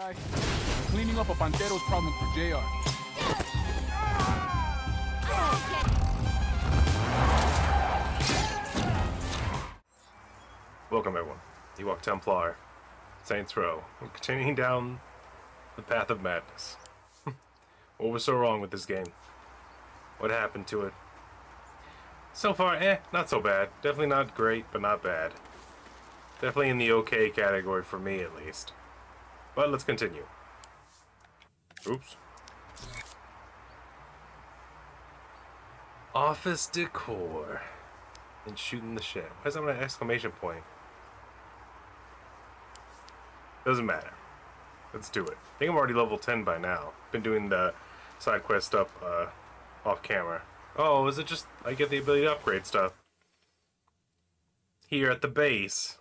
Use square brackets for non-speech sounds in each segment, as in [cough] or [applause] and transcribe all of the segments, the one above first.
guy. Cleaning up a Panteros problem for JR. Welcome, everyone. Ewok Templar, Saints Row. We're continuing down the path of madness. [laughs] what was so wrong with this game? What happened to it? So far, eh, not so bad. Definitely not great, but not bad. Definitely in the okay category for me, at least. But let's continue. Oops. Office decor. And shooting the shit. Why is that an exclamation point? Doesn't matter. Let's do it. I think I'm already level 10 by now. Been doing the side quest stuff uh, off camera. Oh, is it just I get the ability to upgrade stuff? Here at the base.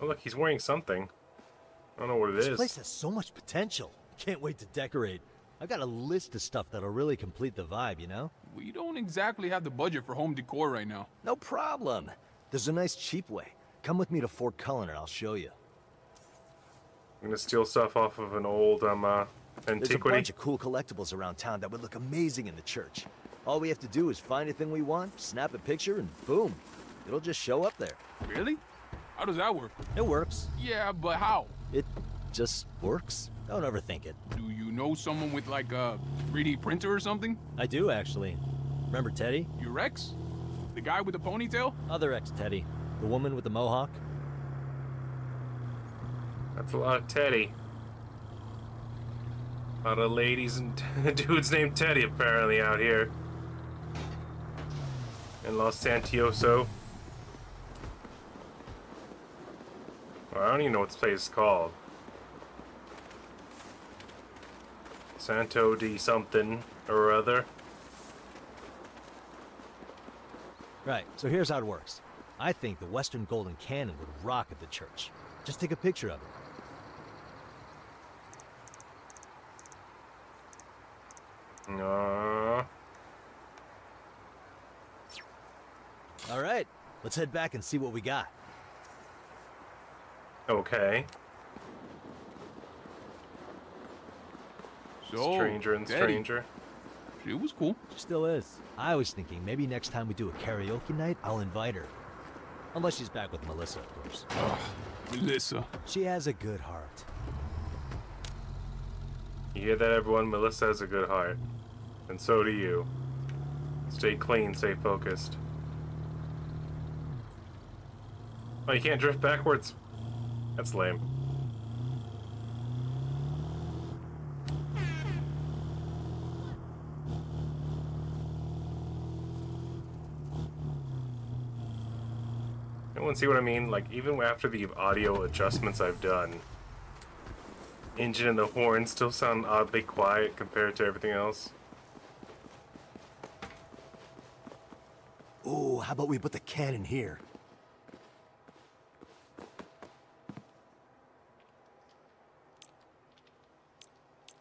Oh look, he's wearing something. I don't know what it this is. This place has so much potential. [laughs] Can't wait to decorate. I've got a list of stuff that'll really complete the vibe, you know? We don't exactly have the budget for home decor right now. No problem. There's a nice cheap way. Come with me to Fort Cullen and I'll show you. I'm gonna steal stuff off of an old um uh, antiquity. There's a bunch of cool collectibles around town that would look amazing in the church. All we have to do is find a thing we want, snap a picture, and boom. It'll just show up there. Really? How does that work? It works. Yeah, but how? It just works. Don't overthink it. Do you know someone with like a 3D printer or something? I do, actually. Remember Teddy? Your ex? The guy with the ponytail? Other ex Teddy. The woman with the mohawk? That's a lot of Teddy. A lot of ladies and [laughs] dudes named Teddy apparently out here. In Los Santioso. I don't even know what this place is called. Santo di something or other. Right, so here's how it works. I think the Western Golden Cannon would rock at the church. Just take a picture of it. Uh, All right, let's head back and see what we got. Okay. So, stranger and Teddy, stranger. She was cool. She still is. I was thinking maybe next time we do a karaoke night, I'll invite her. Unless she's back with Melissa, of course. Ugh, Melissa. She has a good heart. You hear that, everyone? Melissa has a good heart. And so do you. Stay clean, stay focused. Oh, you can't drift backwards? That's lame. Anyone see what I mean? Like, even after the audio adjustments I've done, engine and the horn still sound oddly quiet compared to everything else. Oh, how about we put the cannon here?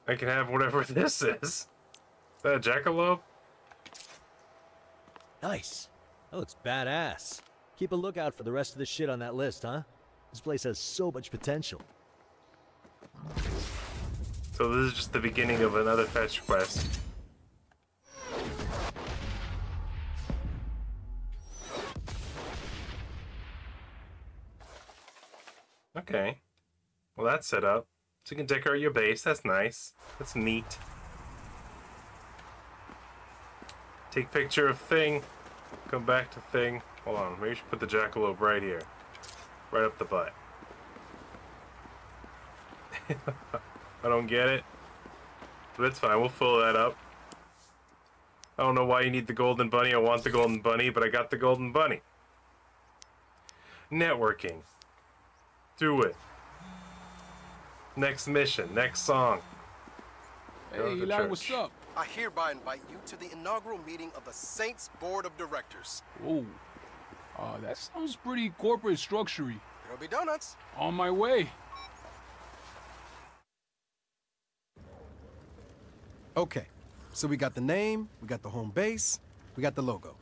I can have whatever [laughs] this is. Is that a jackalope? Nice. That looks badass. Keep a lookout for the rest of the shit on that list, huh? This place has so much potential. So this is just the beginning of another fetch quest. Okay. Well, that's set up. So you can decorate your base. That's nice. That's neat. Take picture of thing. Come back to thing. Hold on. Maybe we should put the jackalope right here. Right up the butt. [laughs] I don't get it. But it's fine. We'll fill that up. I don't know why you need the golden bunny. I want the golden bunny, but I got the golden bunny. Networking. Do it. Next mission, next song. Hey, to the Eli, what's up? I hereby invite you to the inaugural meeting of the Saints Board of Directors. Whoa. Uh, that sounds pretty corporate structury. There'll be donuts. On my way. Okay, so we got the name, we got the home base, we got the logo.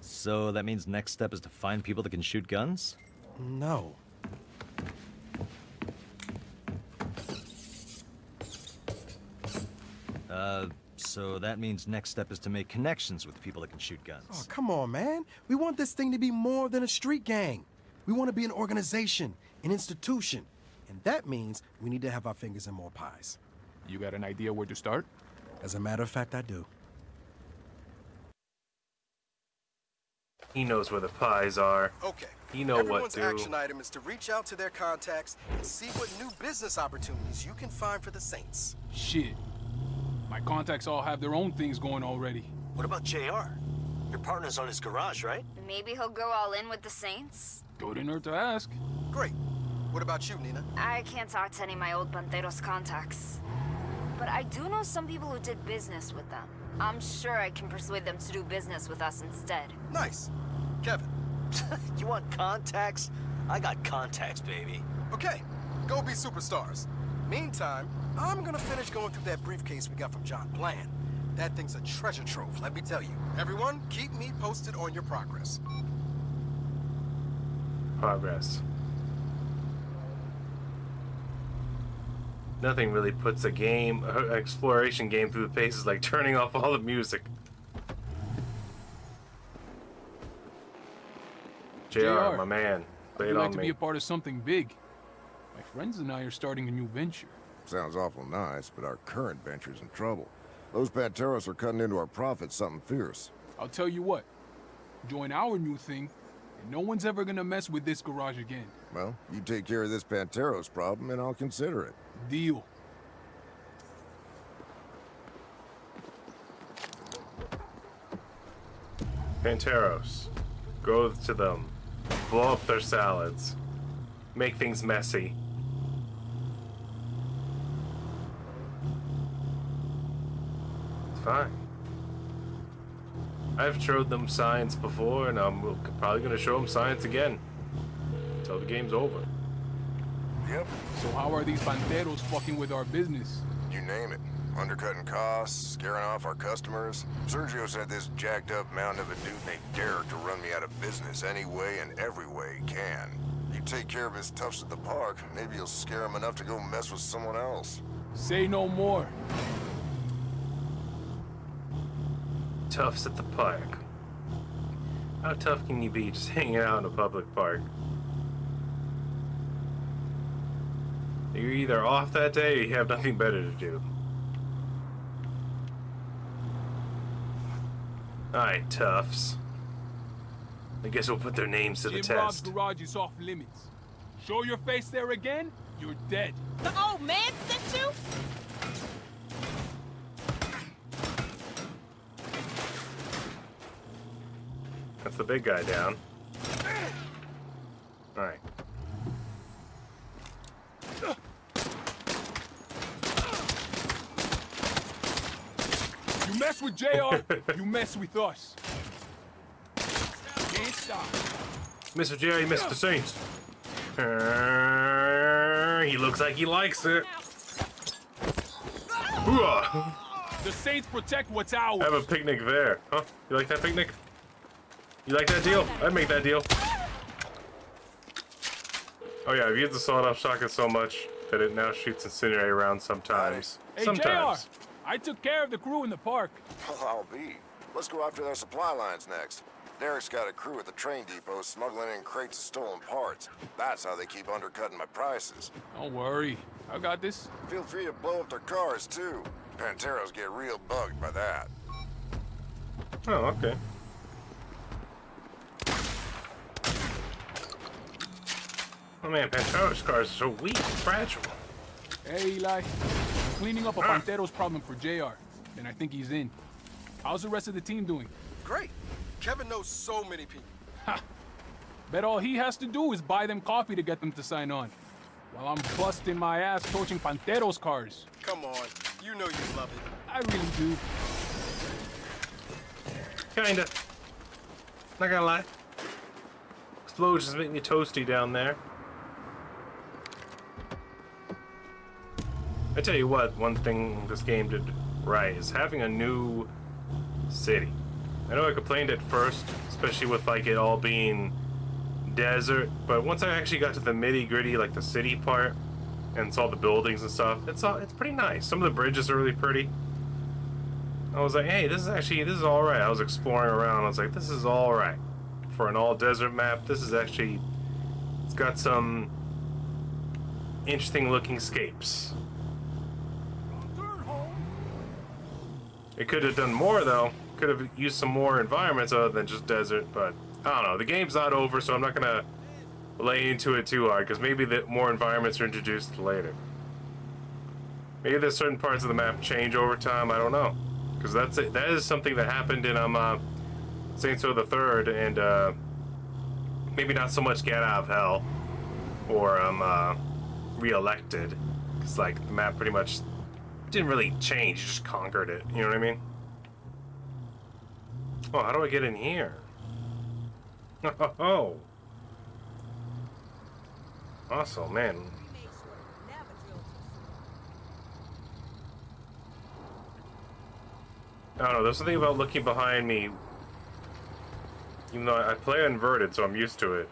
So that means next step is to find people that can shoot guns? No, Uh, so that means next step is to make connections with people that can shoot guns. Oh, come on, man. We want this thing to be more than a street gang. We want to be an organization, an institution. And that means we need to have our fingers in more pies. You got an idea where to start? As a matter of fact, I do. He knows where the pies are. Okay. You know what, Everyone's action item is to reach out to their contacts and see what new business opportunities you can find for the Saints. Shit. My contacts all have their own things going already. What about JR? Your partner's on his garage, right? Maybe he'll go all in with the Saints? Good in her to ask. Great. What about you, Nina? I can't talk to any of my old Panteros contacts. But I do know some people who did business with them. I'm sure I can persuade them to do business with us instead. Nice. Kevin. [laughs] you want contacts? I got contacts, baby. Okay, go be superstars. Meantime, I'm gonna finish going through that briefcase we got from John Bland. That thing's a treasure trove, let me tell you. Everyone, keep me posted on your progress. Progress. Nothing really puts a game, an exploration game through the paces like turning off all the music. JR, JR, my man. I'd Lay it like on to be a part of something big. My friends and I are starting a new venture. Sounds awful nice, but our current venture's in trouble. Those Panteros are cutting into our profits something fierce. I'll tell you what. Join our new thing, and no one's ever gonna mess with this garage again. Well, you take care of this Panteros problem, and I'll consider it. Deal. Panteros. Go to them. Blow up their salads. Make things messy. It's fine. I've showed them science before, and I'm probably going to show them science again. Until the game's over. Yep. So how are these banderos fucking with our business? You name it. Undercutting costs, scaring off our customers. Sergio said this jacked up mountain of a dude named Derek to run me out of business any way and every way he can. You take care of his toughs at the park, maybe you'll scare him enough to go mess with someone else. Say no more. Toughs at the park. How tough can you be just [laughs] hanging out in a public park? You're either off that day or you have nothing better to do. Alright, toughs. I guess we'll put their names to the Jim Rob's test. garage is off limits. Show your face there again, you're dead. The old man sent you? That's the big guy down. Alright. You mess with JR, [laughs] you mess with us. Can't stop. Mr. Jerry, Mr. Saints. Uh, he looks like he likes it. Hooah! The Saints protect what's ours. Have a picnic there. Huh? You like that picnic? You like that deal? I'd make that deal. Oh yeah, I've used the sawed-off shotgun so much that it now shoots incendiary rounds sometimes. Hey, sometimes. JR, I took care of the crew in the park. [laughs] I'll be. Let's go after their supply lines next. Derek's got a crew at the train depot smuggling in crates of stolen parts. That's how they keep undercutting my prices. Don't worry, I got this. Feel free to blow up their cars, too. Panteros get real bugged by that. Oh, okay. Oh man, Pantero's cars are so weak, fragile. Hey, Eli. Cleaning up a Ah. Panteros problem for JR, and I think he's in. How's the rest of the team doing? Great. Kevin knows so many people. Ha! Bet all he has to do is buy them coffee to get them to sign on. While I'm busting my ass coaching Panteros cars. Come on, you know you love it. I really do. Kinda. Not gonna lie. Explosions make me toasty down there. I tell you what, one thing this game did right is having a new city. I know I complained at first, especially with like it all being desert, but once I actually got to the nitty gritty, like the city part, and saw the buildings and stuff, it's all, it's pretty nice. Some of the bridges are really pretty. I was like, hey, this is actually this is all right. I was exploring around. I was like, this is all right for an all desert map. This is actually it's got some interesting looking scapes. It could have done more though. Could have used some more environments other than just desert, but I don't know. The game's not over, so I'm not gonna lay into it too hard because maybe the more environments are introduced later. Maybe there's certain parts of the map change over time. I don't know, because that's it. That is something that happened in um uh, Saints Row the Third, and uh, maybe not so much Gat out of Hell or um uh, Re-elected, because like the map pretty much didn't really change. Just conquered it. You know what I mean? Oh, how do I get in here? [laughs] Oh. Awesome, man. I don't know, there's something about looking behind me. Even though I play inverted, so I'm used to it.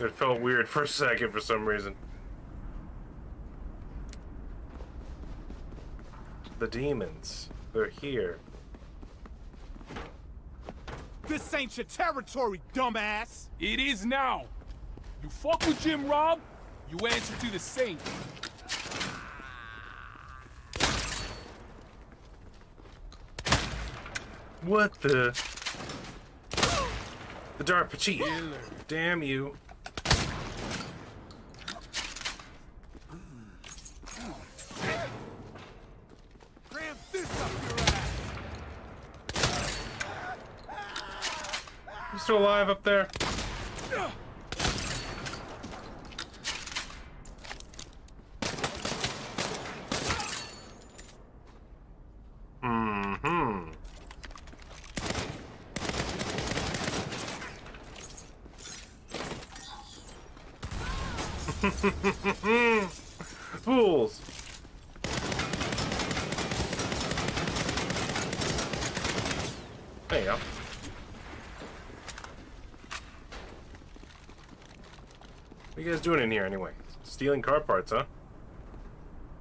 It felt weird for a second for some reason. The demons. They're here. This ain't your territory, dumbass! It is now. You fuck with Jim Rob, you answer to the Saint. What the? The Dark Pachit. Damn you. Cram this up your ass! You still alive up there? Hmm. [laughs] Fools. There you go. What are you guys doing in here anyway? Stealing car parts, huh?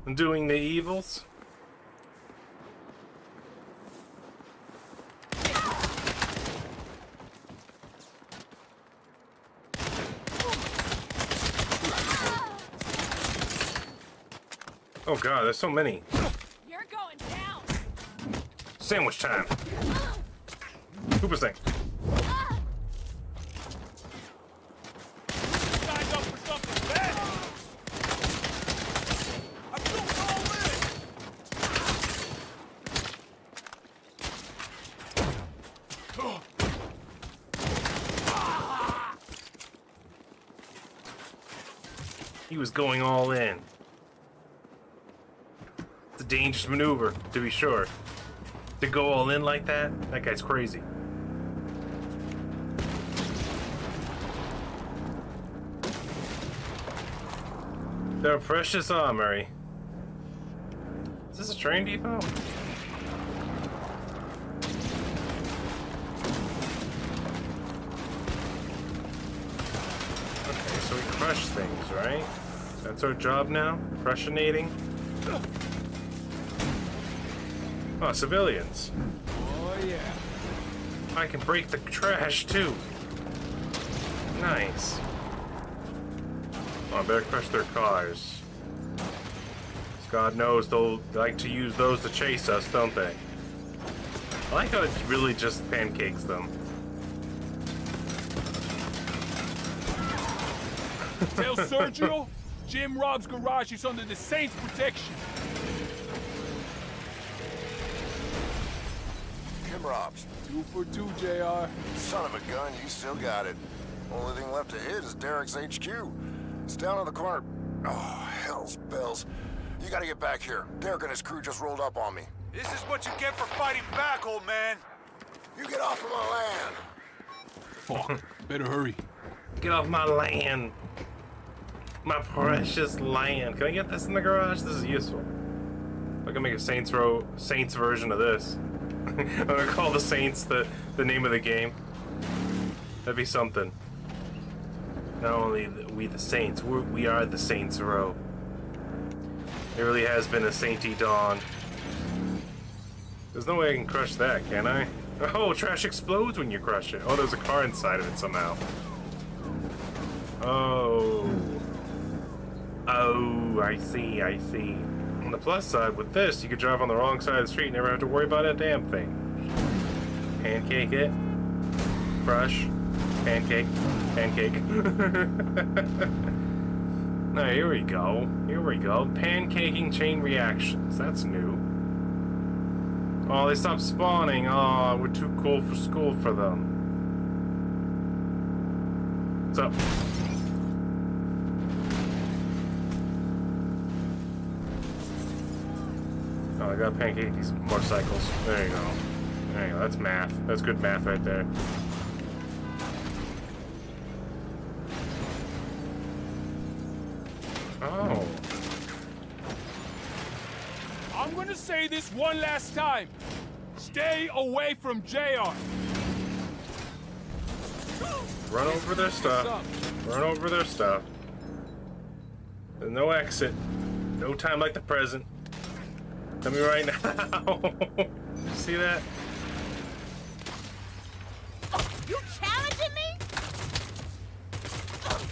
And doing the evils? Oh god, there's so many. You're going down. Sandwich time. Hooper's thing. Signed up for something bad! I'm going all in! He was going all in. It's a dangerous maneuver, to be sure. To go all in like that, that guy's crazy. Their precious armory. Is this a train depot? Okay, so we crush things, right? That's our job now? Crushinating? Oh, civilians. Oh yeah. I can break the trash too. Nice. Oh, I better crush their cars. God knows they'll like to use those to chase us, don't they? I like how it really just pancakes them. Tell Sergio, [laughs] Jim Rob's garage is under the Saints' protection. Jim Robs. Two for two, JR. Son of a gun, you still got it. Only thing left to hit is Derek's HQ. It's down on the corner. Oh, hell's bells. You gotta get back here. Derek and his crew just rolled up on me. This is what you get for fighting back, old man! You get off of my land. Fuck. Better hurry. Get off my land. My precious land. Can I get this in the garage? This is useful. I can make a Saints Row Saints version of this. [laughs] I'm gonna call the Saints the the name of the game. That'd be something. Not only we the Saints, we're, we are the Saints Row. It really has been a sainty dawn. There's no way I can crush that, can I? Oh, trash explodes when you crush it. Oh, there's a car inside of it somehow. Oh. Oh, I see, I see. On the plus side, with this, you could drive on the wrong side of the street and never have to worry about a damn thing. Pancake it. Brush. Pancake. Pancake. [laughs] now, here we go. Here we go. Pancaking chain reactions. That's new. Oh, they stopped spawning. Oh, we're too cool for school for them. What's up? Oh, I gotta pancake these motorcycles. There you go. There you go. That's math. That's good math right there. Oh. I'm gonna say this one last time. Stay away from JR. Run over their stuff. Run over their stuff. There's no exit. No time like the present. Tell me right now. [laughs] See that? You challenging me?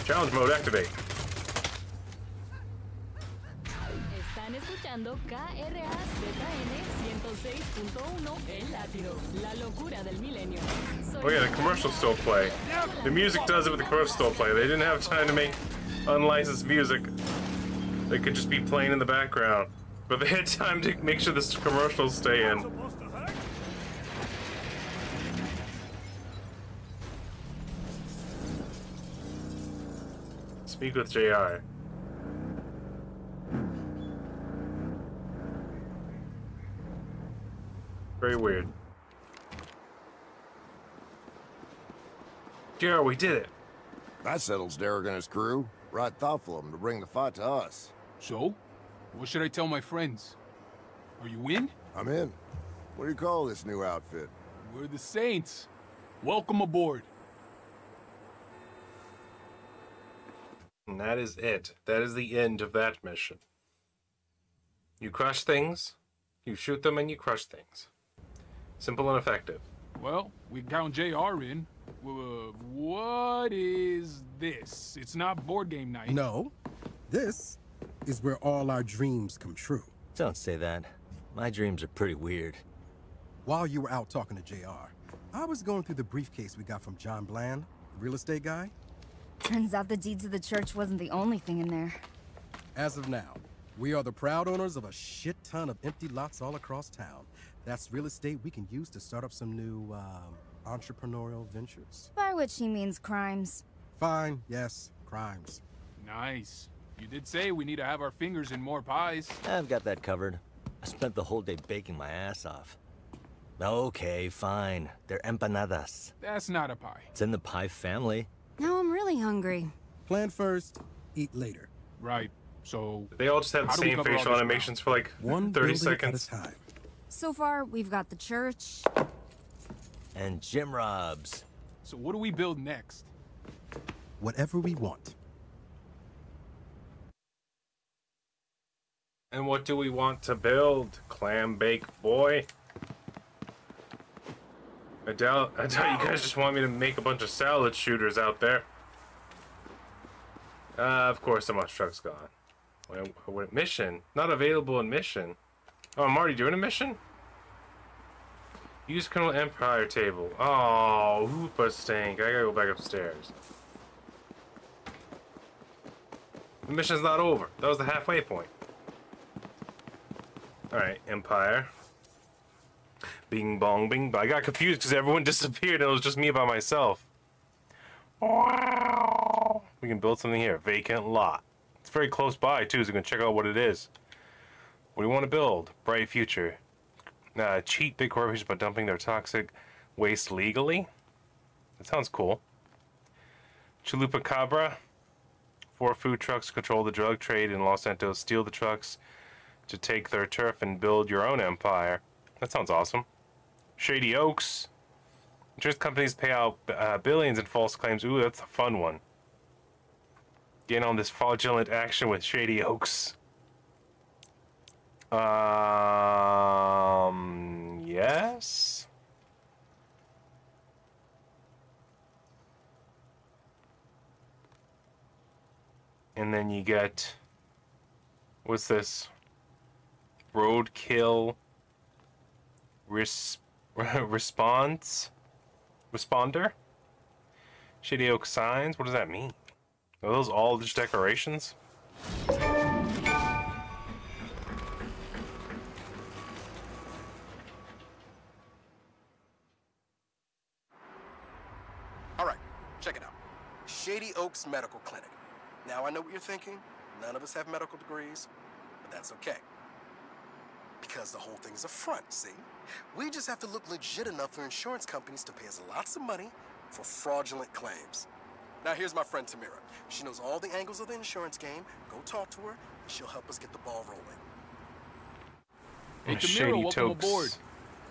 Challenge mode activate. Están escuchando KRAZN 106.1 El Látigo, la locura del milenio. Oh yeah, the commercials still play. The music does it, but the commercials still play. They didn't have time to make unlicensed music. They could just be playing in the background. But they had time to make sure this commercials stay in. Speak with JR. Very weird. JR, we did it. That settles Derek and his crew. Right thoughtful of them to bring the fight to us. So, what should I tell my friends? Are you in? I'm in. What do you call this new outfit? We're the Saints. Welcome aboard. And that is it. That is the end of that mission. You crush things, you shoot them, and you crush things. Simple and effective. Well, we count JR in. Uh, what is this? It's not board game night. No, this is where all our dreams come true. Don't say that. My dreams are pretty weird. While you were out talking to JR, I was going through the briefcase we got from John Bland, the real estate guy. Turns out the deeds of the church wasn't the only thing in there. As of now, we are the proud owners of a shit ton of empty lots all across town. That's real estate we can use to start up some new, um, entrepreneurial ventures. By which he means crimes. Fine, yes, crimes. Nice. You did say we need to have our fingers in more pies. I've got that covered. I spent the whole day baking my ass off. Okay, fine. They're empanadas. That's not a pie. It's in the pie family. Now I'm really hungry. Plan first, eat later. Right. So, They all just have the How do we same facial this animations for like One 30 building seconds. at a time. So far, we've got the church. And Jim Robs. so what do we build next? Whatever we want. And what do we want to build? Clam bake boy? I doubt I doubt you guys just want me to make a bunch of salad shooters out there. Uh, of course the monster truck's gone. Wait, mission? Not available in mission. Oh, I'm already doing a mission? Use Criminal Empire table. Oh, hoopa stink. I gotta go back upstairs. The mission's not over. That was the halfway point. Alright, Empire. Bing bong bing bong. I got confused because everyone [laughs] disappeared and it was just me by myself. We can build something here. Vacant lot. It's very close by too, so we can check out what it is. What do you want to build? Bright future. Uh, cheat big corporations by dumping their toxic waste legally? That sounds cool. Chalupa Cabra. Four food trucks control the drug trade in Los Santos. Steal the trucks to take their turf and build your own empire. That sounds awesome. Shady Oaks. Insurance companies pay out uh, billions in false claims. Ooh, that's a fun one. Get on this fraudulent action with Shady Oaks. Um, guess. And then you get what's this? Roadkill res- [laughs] response responder? Shady Oak signs? What does that mean? Are those all just decorations? All right, check it out. Shady Oaks Medical Clinic. Now, I know what you're thinking. None of us have medical degrees, but that's okay. Because the whole thing's a front, see? We just have to look legit enough for insurance companies to pay us lots of money for fraudulent claims. Now, here's my friend Tamira. She knows all the angles of the insurance game. Go talk to her, and she'll help us get the ball rolling. Hey, Shady Tamira, welcome Tokes. aboard.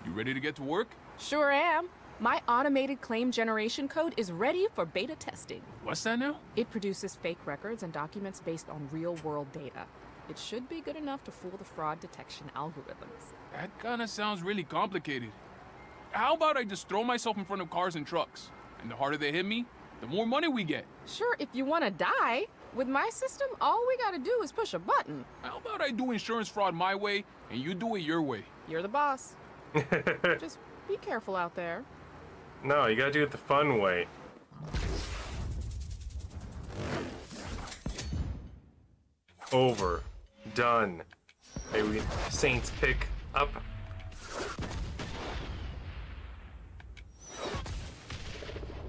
You ready to get to work? Sure am. My automated claim generation code is ready for beta testing. What's that now? It produces fake records and documents based on real world data. It should be good enough to fool the fraud detection algorithms. That kind of sounds really complicated. How about I just throw myself in front of cars and trucks? And the harder they hit me, the more money we get. Sure, if you want to die, with my system, all we gotta do is push a button. How about I do insurance fraud my way and you do it your way? You're the boss. [laughs] Just be careful out there. No, you gotta do it the fun way. Over. Done. Hey, we Saints pick up.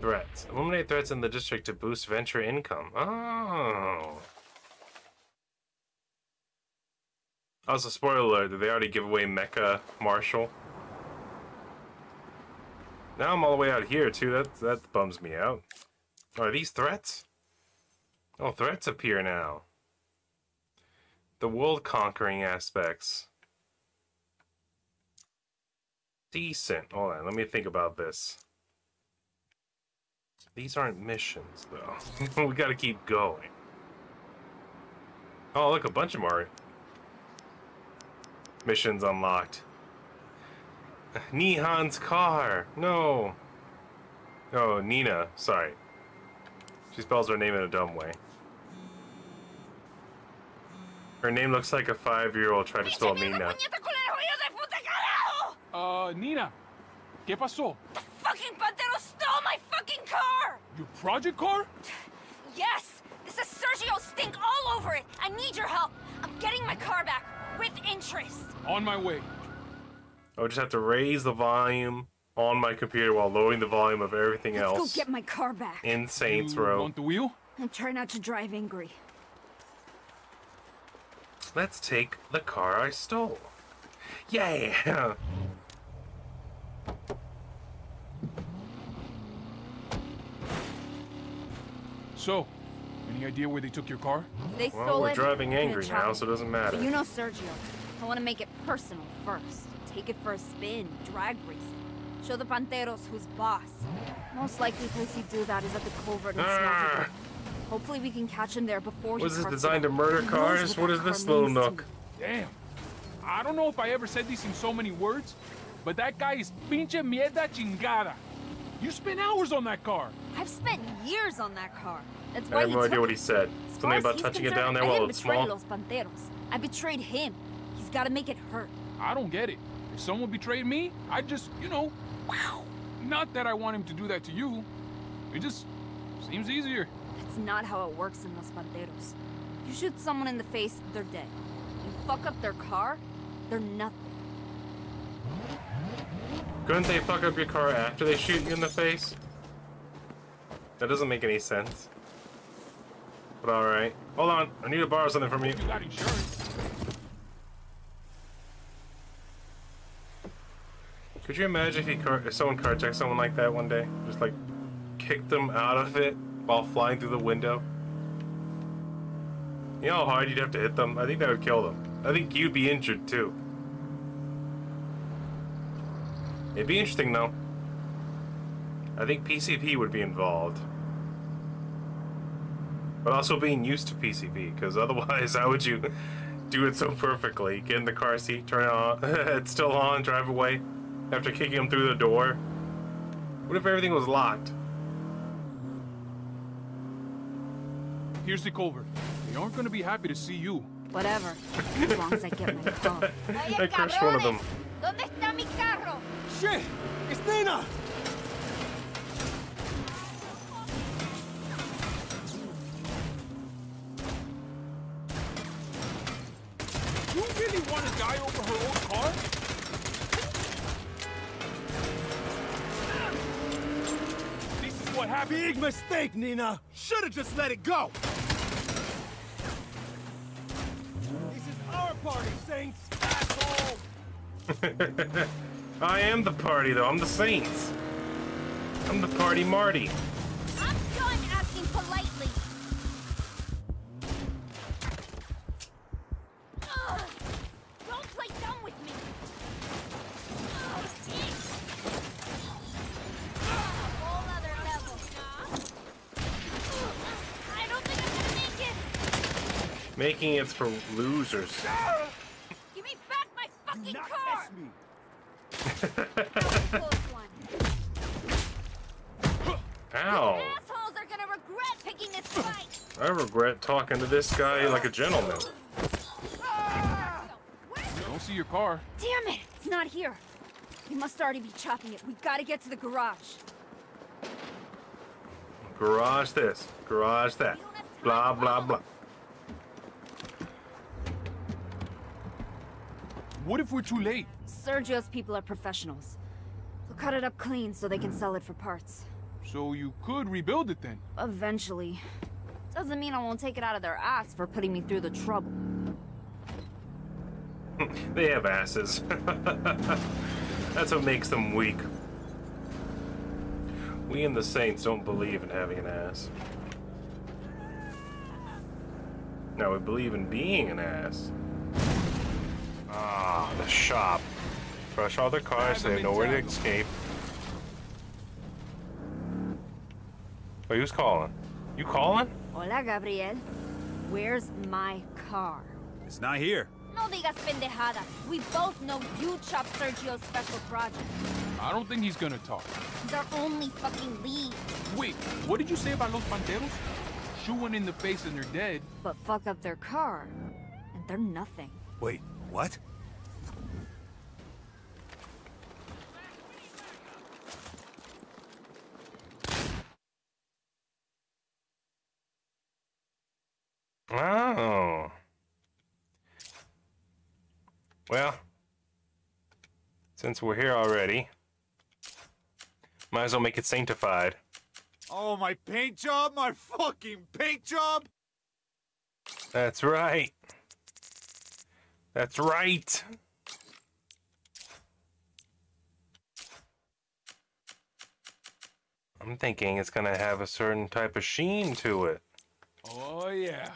Threats. Eliminate threats in the district to boost venture income. Oh. Also, spoiler alert, did they already give away Mecha Marshall? Now I'm all the way out here too. That that bums me out. Are these threats? Oh, threats appear now. The world conquering aspects. Decent. Hold on, let me think about this. These aren't missions though. [laughs] we gotta keep going. Oh, look, a bunch of more missions unlocked. Nihan's car. No. Oh, Nina. Sorry. She spells her name in a dumb way. Her name looks like a five-year-old tried to spell Nina. Uh, Nina, ¿qué pasó? The fucking Pantero stole my fucking car! Your project car? Yes! This is Sergio stink all over it! I need your help! I'm getting my car back, with interest! On my way. I would just have to raise the volume on my computer while lowering the volume of everything Let's else go get my car back. in Saints You Row. Want the wheel? And try not to drive angry. Let's take the car I stole. Yay! [laughs] So, any idea where they took your car? They Well, stole we're it. driving angry now, so it doesn't matter. But you know Sergio. I want to make it personal first. Take it for a spin, drag race. Show the Panteros who's boss. Most likely place he'd do that is at the culvert in Ah. Snazzy. Hopefully we can catch him there before he Was this carts it designed to murder cars? What that is this little nook? Damn. I don't know if I ever said this in so many words, but that guy is pinche mierda chingada. You spent hours on that car. I've spent years on that car. That's why I have no idea what he said. Something about touching it down there I while didn't it's small. Los Panteros. I betrayed him. He's got to make it hurt. I don't get it. If someone betrayed me, I'd just, you know, wow. Not that I want him to do that to you. It just seems easier. That's not how it works in Los Panteros. You shoot someone in the face, they're dead. You fuck up their car, they're nothing. Couldn't they fuck up your car after they shoot you in the face? That doesn't make any sense. But alright. Hold on, I need to borrow something from you. You got insurance. Could you imagine if, you car- if someone carjacked someone like that one day? Just like kicked them out of it while flying through the window? You know how hard you'd have to hit them? I think that would kill them. I think you'd be injured too. It'd be interesting though. I think PCP would be involved. But also being used to PCP, because [laughs] otherwise, how would you do it so perfectly? Get in the car seat, turn it on, [laughs] it's still on, drive away. After kicking him through the door? What if everything was locked? Here's the culvert. They aren't gonna be happy to see you. Whatever. As long as I get my car. [laughs] I crushed one of them. ¿Dónde está mi carro? Shit! It's Nina! You really want to die over her old car? What happened. Big mistake, Nina! Should've just let it go! This is our party, Saints! Asshole! [laughs] I am the party, though. I'm the Saints. I'm the party Marty. Making it's for losers. Give me back my fucking Not car. test me! Ow. Assholes are gonna regret picking this fight. I regret talking to this guy like a gentleman. Don't see your car. Damn it! It's not here. You must already be chopping it. We gotta get to the garage. Garage this, garage that. Blah, blah, blah. What if we're too late? Sergio's people are professionals. They'll cut it up clean so they can sell it for parts. So you could rebuild it then. Eventually. Doesn't mean I won't take it out of their ass for putting me through the trouble. [laughs] They have asses. [laughs] That's what makes them weak. We and the Saints don't believe in having an ass. Now we believe in being an ass. The shop. Crush all their cars, so they have nowhere to escape. Oh, Wait, who's calling? You calling? Hola, Gabriel. Where's my car? It's not here. No digas pendejadas. We both know you chopped Sergio's special project. I don't think he's gonna talk. He's our only fucking lead. Wait, what did you say about Los Panteros? Shoot one in the face and they're dead. But fuck up their car. And they're nothing. Wait, what? Oh. Well, since we're here already, might as well make it sanctified. Oh, my paint job? My fucking paint job? That's right. That's right. I'm thinking it's gonna have a certain type of sheen to it. Oh yeah.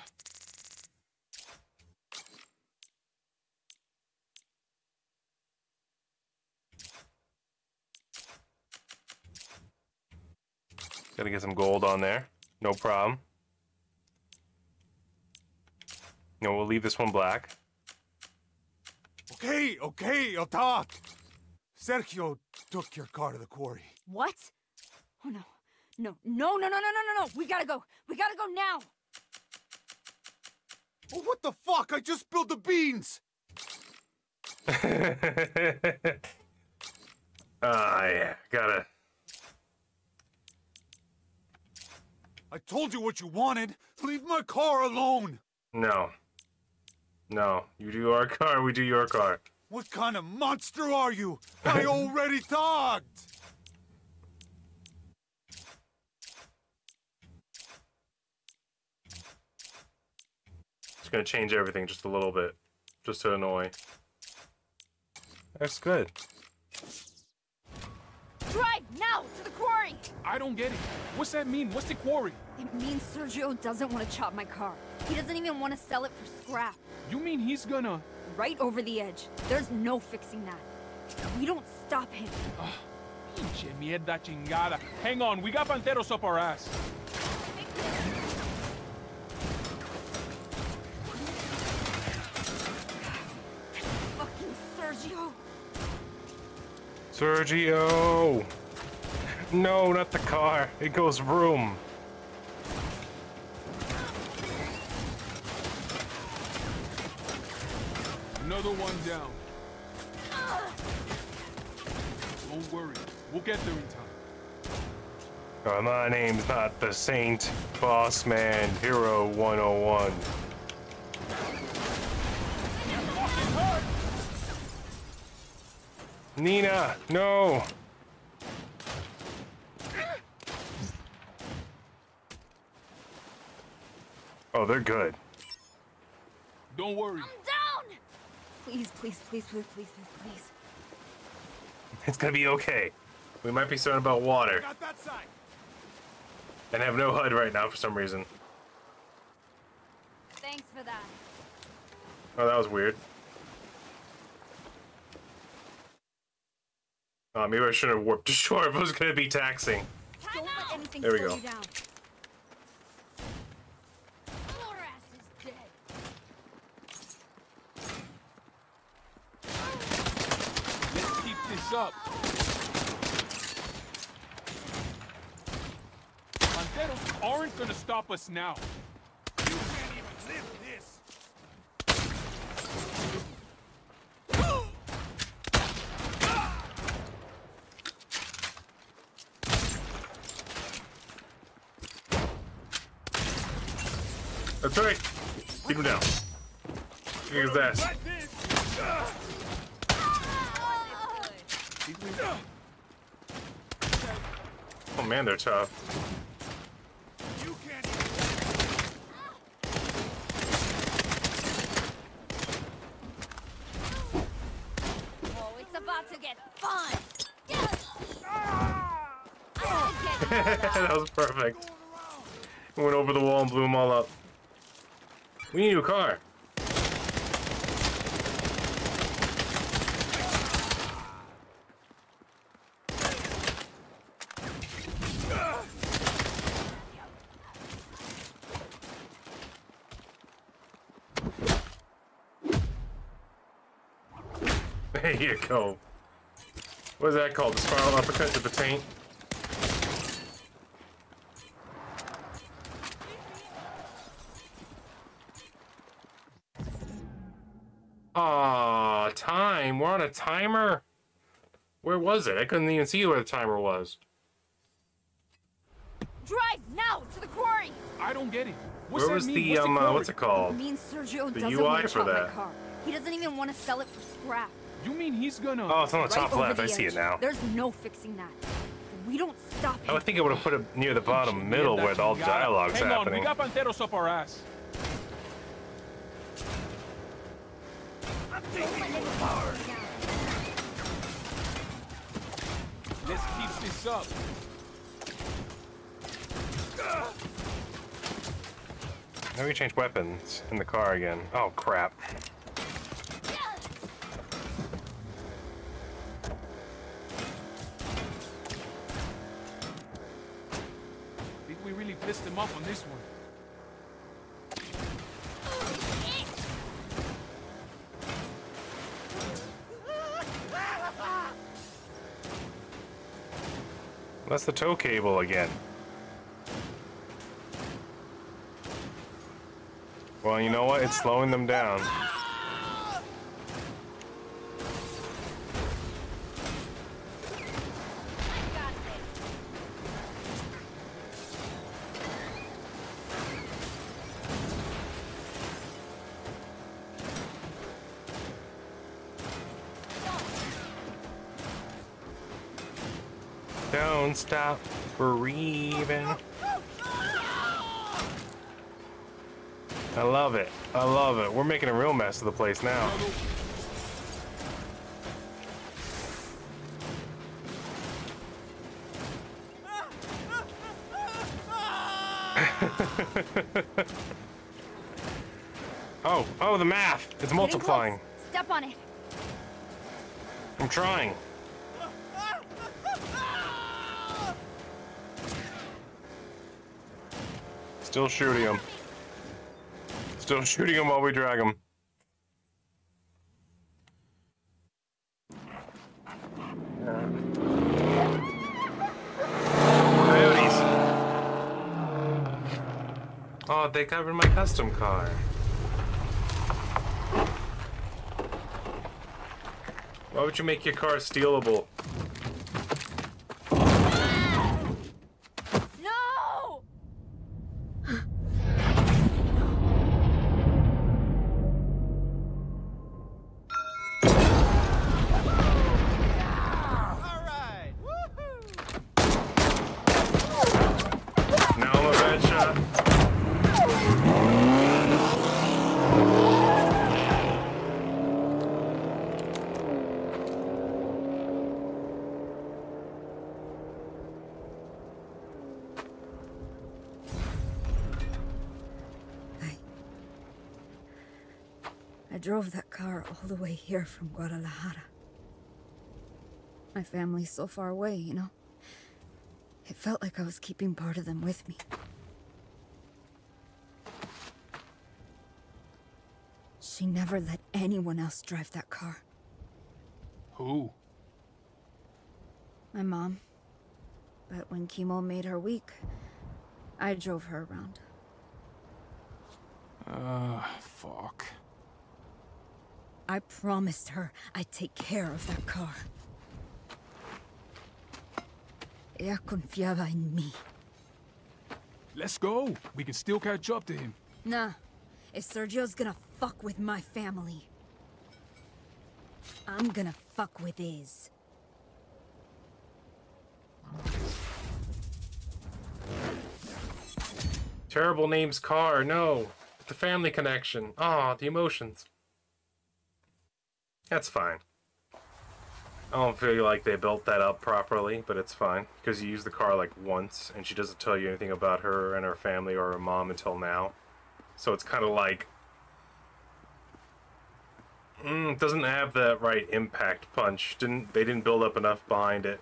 Gotta get some gold on there. No problem. No, we'll leave this one black. Okay, okay, I'll talk. Sergio took your car to the quarry. What? Oh no. No, no, no, no, no, no, no, no. We gotta go. We gotta go now. Oh, what the fuck? I just spilled the beans! [laughs] Ah, yeah, gotta. I told you what you wanted. Leave my car alone. No. No. You do our car, we do your car. What kind of monster are you? I [laughs] already talked. It's gonna change everything just a little bit. Just to annoy. That's good. Drive now to the quarry. I don't get it. What's that mean? What's the quarry? It means Sergio doesn't want to chop my car. He doesn't even want to sell it for scrap. You mean he's gonna... Right over the edge. There's no fixing that. We don't stop him. Oh, pinche mierda chingada. Hang on, we got Panteros up our ass. Fucking Sergio. Sergio! No, not the car. It goes vroom. Another one down. Don't worry. We'll get there in time. Uh, my name's not the Saint Boss Man Hero 101. Neenah, no! Oh, they're good. Don't worry. Down! Please, please, please, please, please, please, please. It's gonna be okay. We might be surrounded by water Got that side. and have no HUD right now for some reason. Thanks for that. Oh, that was weird. Oh, maybe I shouldn't have warped [laughs] to shore if it was gonna be taxing. Don't let anything There we slow go. you down. Loras is dead. Let's keep this up. Panteros aren't gonna stop us now. You can't even live this. That's right. Keep him down. Kick his ass. Oh man, they're tough. You can't Oh, it's about to get fun. [laughs] that was perfect. Went over the wall and blew them all up. We need a car. There you go. What is that called? The spiral uppercut to the taint? Aw, time. We're on a timer. Where was it? I couldn't even see where the timer was. Drive now to the quarry. I don't get it. What's Where that was mean? the What's um? it Uh, called? what's it called? means Sergio The doesn't UI for that. He doesn't even want to sell it for scrap. You mean he's gonna? Oh, it's on the top over left. the I see it now. There's no fixing that. We don't stop oh, I would think I would have put it near the bottom middle where all the Chingada. dialogue's Hang happening. on, we got Panteros up our ass. I'm Let's keep this up. Now we change weapons in the car again. Oh crap. Him off on this one. That's the tow cable again. Well, you know what? It's slowing them down. Stop breathing. I love it. I love it. We're making a real mess of the place now. [laughs] oh, oh, the math. It's multiplying. Step on it. I'm trying. Still shooting him. Still shooting him while we drag him. Coyotes. Oh, they covered my custom car. Why would you make your car stealable? Drove that car all the way here from Guadalajara. My family's so far away, you know? It felt like I was keeping part of them with me. She never let anyone else drive that car. Who? My mom. But when chemo made her weak, I drove her around. Uh, fuck. I promised her I'd take care of that car. Ella confiaba en mí. Let's go. We can still catch up to him. Nah, if Sergio's gonna fuck with my family, I'm gonna fuck with his. Terrible name's car, no. But the family connection. Ah, the emotions. That's fine. I don't feel like they built that up properly, but it's fine. Because you use the car like once, and she doesn't tell you anything about her and her family or her mom until now. So it's kind of like... Mm, it doesn't have that right impact punch. Didn't They didn't build up enough behind it.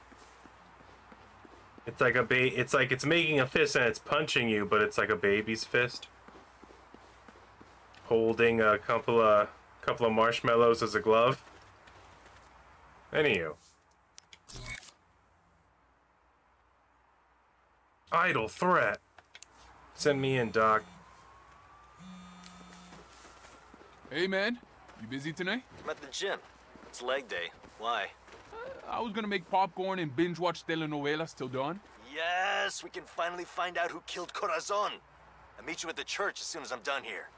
It's like a ba- it's like it's making a fist and it's punching you, but it's like a baby's fist. Holding a couple of couple of marshmallows as a glove. Anywho. Idle threat. Send me in, Doc. Hey, man. You busy tonight? I'm at the gym. It's leg day. Why? I was gonna make popcorn and binge watch telenovelas till dawn. Yes, we can finally find out who killed Corazon. I'll meet you at the church as soon as I'm done here.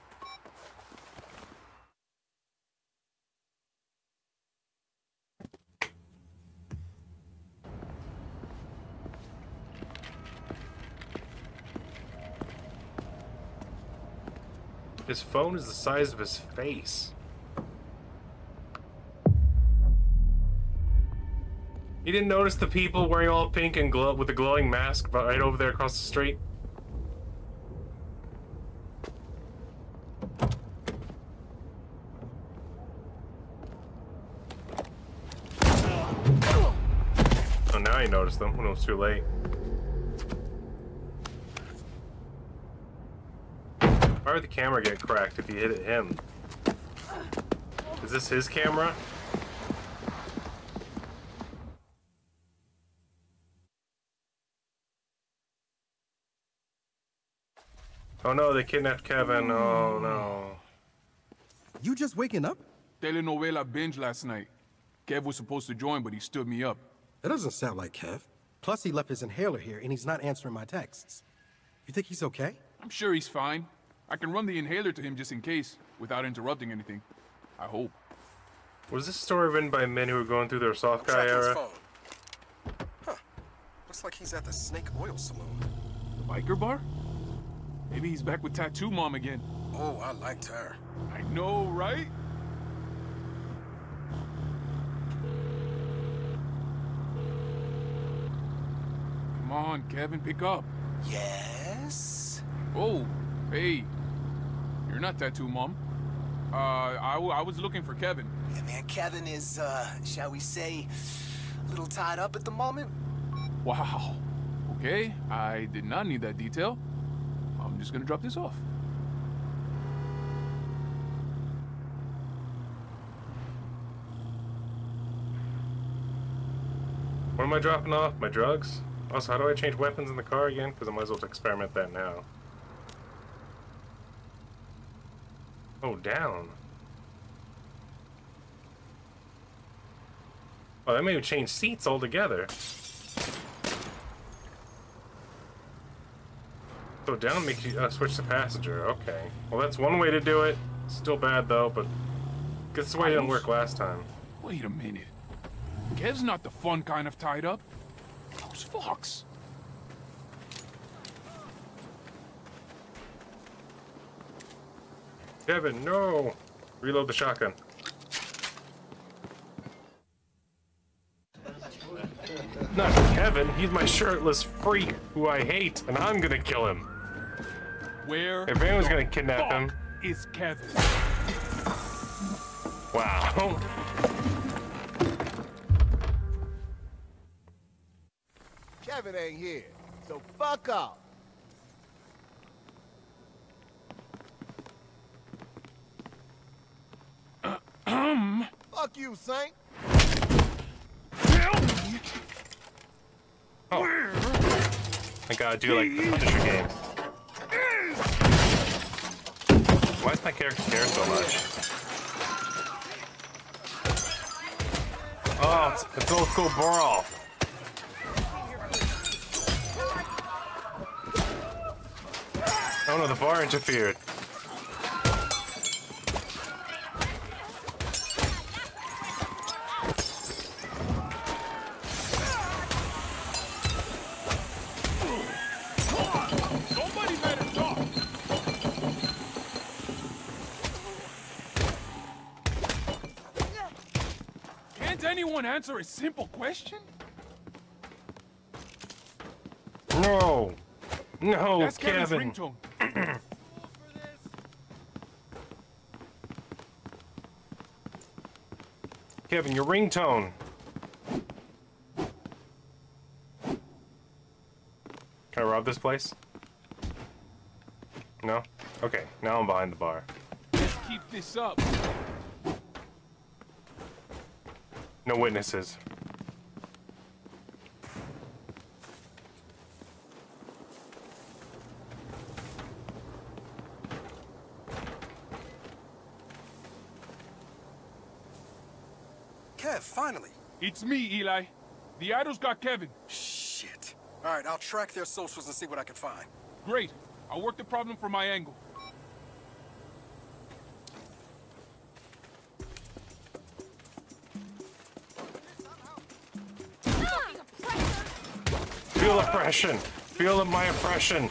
His phone is the size of his face. You didn't notice the people wearing all pink and glow with a glowing mask right over there across the street? Oh, now you noticed them when it was too late. Why would the camera get cracked if you hit it him? Is this his camera? Oh no, they kidnapped Kevin. Oh no. You just waking up? Telenovela binge last night. Kev was supposed to join, but he stood me up. That doesn't sound like Kev. Plus, he left his inhaler here, and he's not answering my texts. You think he's okay? I'm sure he's fine. I can run the inhaler to him just in case, without interrupting anything. I hope. Was this story written by men who were going through their soft guy Tracking his era? phone. Huh. Looks like he's at the Snake Oil Saloon. The biker bar? Maybe he's back with Tattoo Mom again. Oh, I liked her. I know, right? Come on, Kevin, pick up. Yes? Oh, hey. You're not Tattoo Mom. Uh, I, w- I was looking for Kevin. Yeah, man, Kevin is, uh, shall we say, a little tied up at the moment. Wow. Okay, I did not need that detail. I'm just gonna drop this off. What am I dropping off? My drugs? Also, how do I change weapons in the car again? Because I might as well experiment that now. Oh, down. Oh, that may have changed seats altogether. So down makes you uh, switch to passenger. Okay. Well, that's one way to do it. Still bad though, but guess this way didn't work last time. Wait a minute. Kev's not the fun kind of tied up. Those fucks. Kevin, no! Reload the shotgun. Not Kevin, he's my shirtless freak who I hate, and I'm gonna kill him. Where? If anyone's gonna kidnap him. fuck Is Kevin. Wow. Kevin ain't here, so fuck off. Um. Fuck you, Saint. Tell me. Oh. Where I gotta do like the Punisher game. Why does my character care so much? Oh, it's, it's old school brawl. Oh no, the bar interfered. Anyone answer a simple question? No! No, That's Kevin's Kevin. ringtone. [clears throat] Kevin, your ringtone. Can I rob this place? No? Okay, now I'm behind the bar. Let's keep this up. No witnesses. Kev, finally. It's me, Eli. The idol's got Kevin. Shit. All right, I'll track their socials and see what I can find. Great. I'll work the problem from my angle. Oppression. Feel my oppression.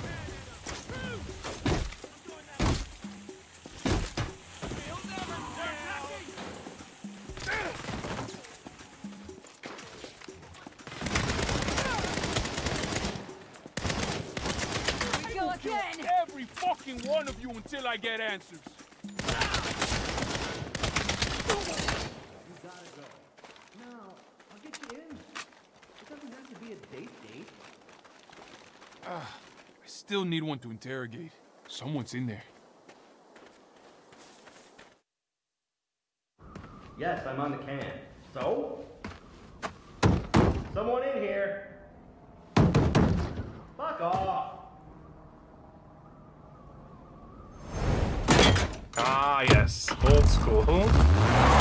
Again. Every fucking one of you until I get answers. Ah, I still need one to interrogate. Someone's in there. Yes, I'm on the can. So? Someone in here. Fuck off. Ah, yes. Old school.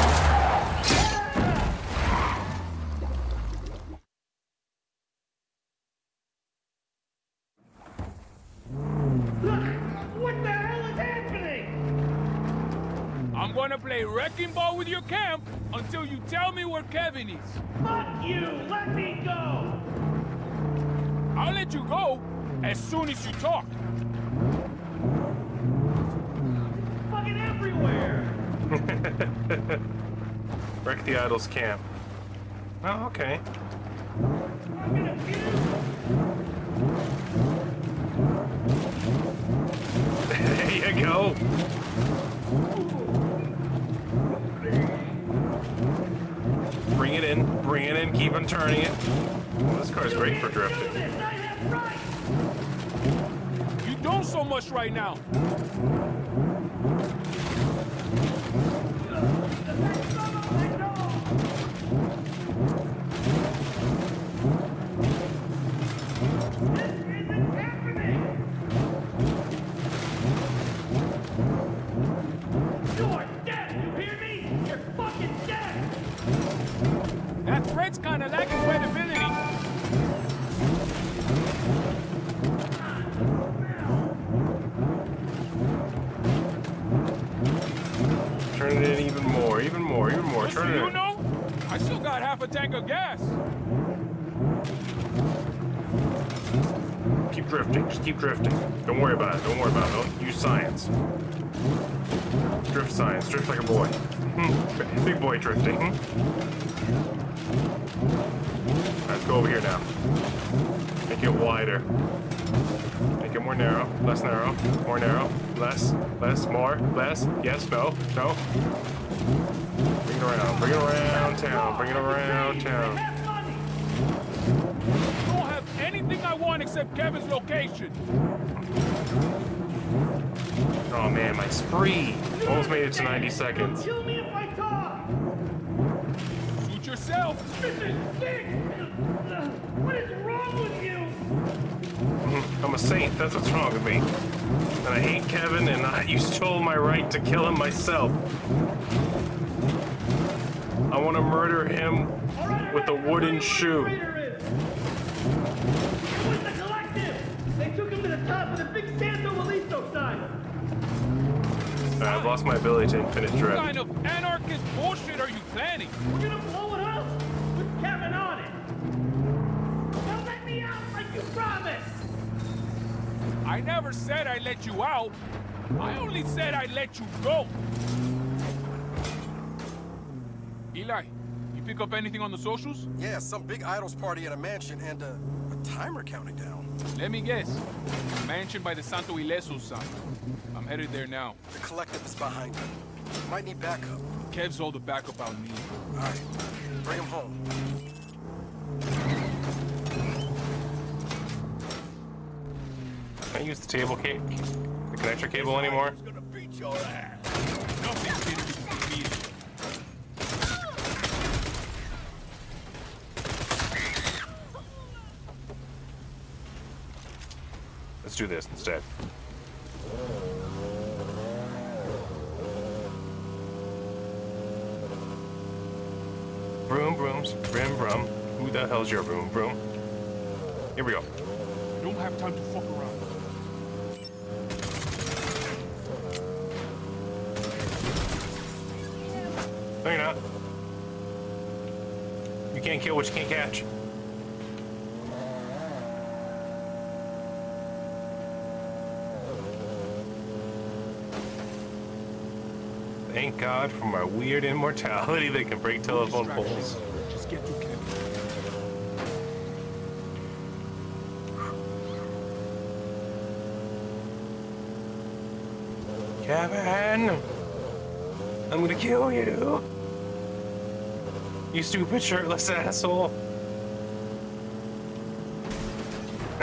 Fuck you! Let me go! I'll let you go as soon as you talk. Fucking everywhere! [laughs] Wreck the Idol's camp. Oh, okay. there you go. Bring it in, bring it in, keep on turning it. Oh, this car's great for drifting. You don't so much right now. Tank of gas. Keep drifting. Just keep drifting. Don't worry about it. Don't worry about it. Don't use science. Drift science. Drift like a boy. Hmm. [laughs] Big boy drifting. Let's go over here now. Make it wider. Make it more narrow. Less narrow. More narrow. Less. Less. More. Less. Yes. No. No. Bring it around. Bring it around town. Bring it around town. Don't have anything I want except Kevin's location. Oh man, my spree. Almost made it to 90 seconds. Kill me if I talk! Shoot yourself. This is sick! What is wrong with you? [laughs] I'm a saint. That's what's wrong with me. And I hate Kevin, and I, you stole my right to kill him myself. I want to murder him with a wooden shoe. The collective! They took him to the top with a big Santo Ileso sign! I've lost my ability to infinite What kind of anarchist bullshit are you planning? We're gonna blow it up with Kevin on it! Now let me out like you promised! I never said I let you out. I only said I let you go. Eli, you pick up anything on the socials? Yeah, some big idols party at a mansion and uh, a timer counting down. Let me guess. Mansion by the Santo Ileso sign. I'm headed there now. The collective is behind you. Might need backup. Kev's all the backup I'll need. All right, bring him home. Can I use the table cable, the connector cable anymore? Nothing's getting me defeated. Let's do this instead. Broom, brooms, brim, brum. Who the hell's your broom, broom? Here we go. Don't have time to fuck around. No, you're not. You can't kill what you can't catch. Thank God for my weird immortality that can break telephone poles. Just get to Kevin. Kevin! I'm gonna kill you! You stupid shirtless asshole!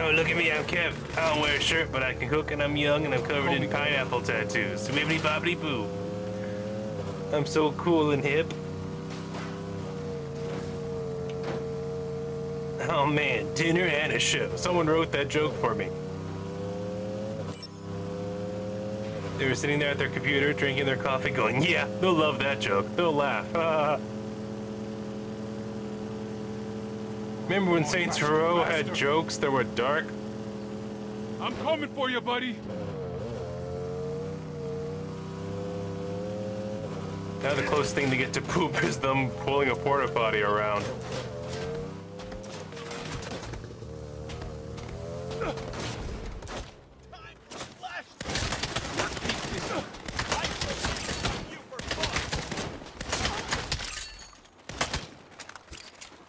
Oh, look at me, I'm Kev. I don't wear a shirt, but I can cook and I'm young and I'm covered in pineapple tattoos. Wibbly bobbly boo. I'm so cool and hip. Oh man, dinner and a show. Someone wrote that joke for me. They were sitting there at their computer, drinking their coffee, going, Yeah, they'll love that joke. They'll laugh. [laughs] Remember when Saints Row had jokes that were dark? I'm coming for you, buddy. Now the closest thing to get to poop is them pulling a porta potty around.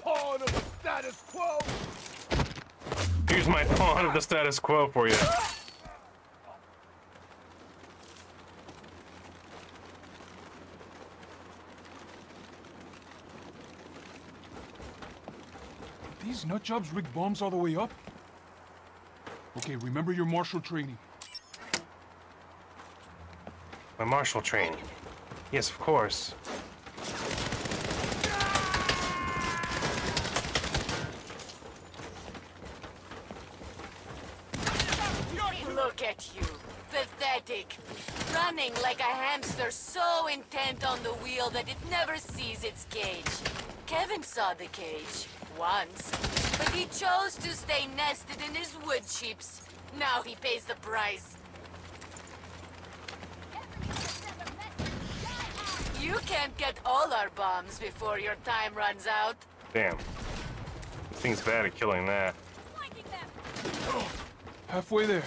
Part of the status quo! Here's my pawn of the status quo for you. These nut jobs rig bombs all the way up? Okay, remember your martial training. My martial training. Yes, of course. Look at you. Pathetic. running like a hamster so intent on the wheel that it never sees its cage. Kevin saw the cage, once, but he chose to stay nested in his wood chips. Now he pays the price. You can't get all our bombs before your time runs out. Damn. This thing's bad at killing that. Halfway there.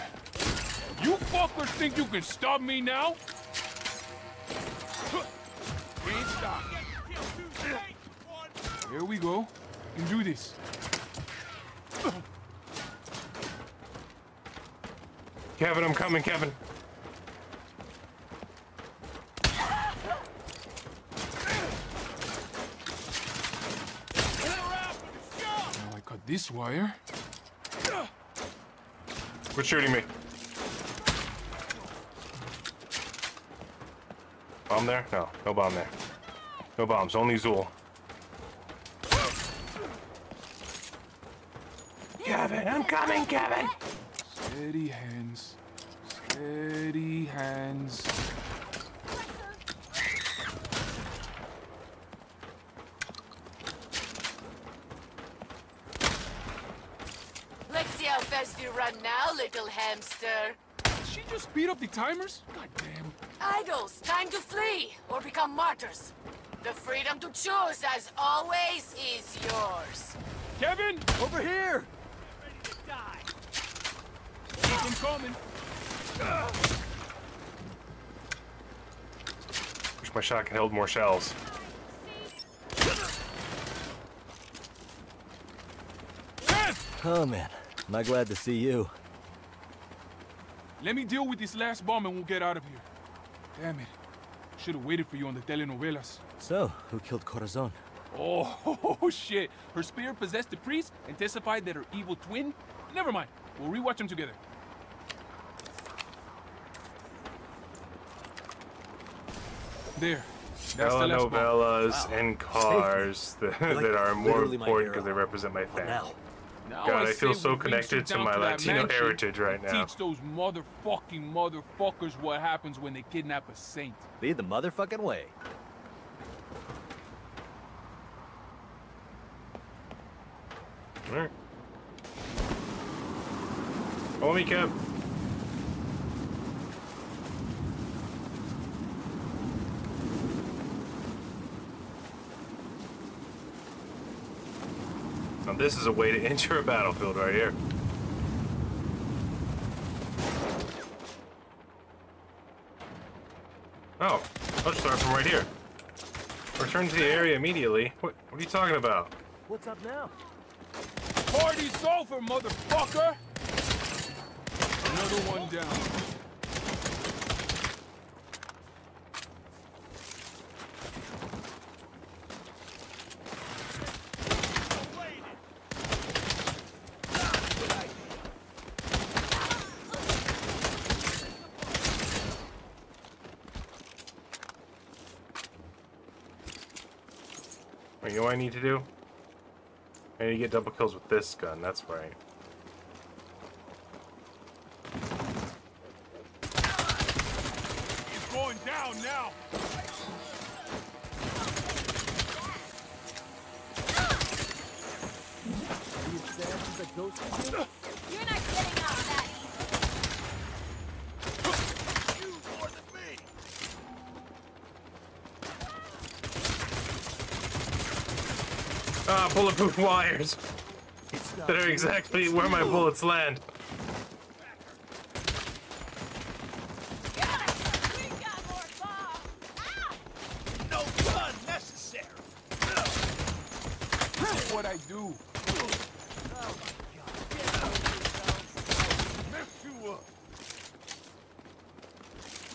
You fuckers think you can stop me now? We ain't stop. Here we go. Can do this. Kevin, I'm coming, Kevin. Now I cut this wire. Quit shooting me. Bomb there? No, no bomb there. No bombs, only Zuul. Kevin, I'm coming, Kevin! Steady hands. Steady hands. Let's see how fast you run now, little hamster. Did she just beat up the timers? God damn. Idols, time to flee or become martyrs. The freedom to choose, as always, is yours. Kevin! Over here! Keep coming. Wish my shotgun held more shells. Oh man, am I glad to see you. Let me deal with this last bomb and we'll get out of here. Damn it. Should have waited for you on the telenovelas. So, who killed Corazon? Oh, [laughs] oh, oh shit. Her spirit possessed the priest and testified that her evil twin... Never mind. We'll rewatch them together. There. That's the last and cars [laughs] that, You're like that are more important because they represent my family. now? Now God, I feel so we race you connected to my that Latino mansion heritage right now. Teach those motherfucking motherfuckers what happens when they kidnap a saint. Lead the motherfucking way. Alright. Follow me, Kev. This is a way to [laughs] enter a battlefield right here. Oh, just start from right here. Return to the area immediately. What, what are you talking about? What's up now? Party's over, motherfucker! Another one down. What I need to do? I need to get double kills with this gun, that's right. Bulletproof wires! That are exactly where my bullets land. No gun necessary. That's what I do.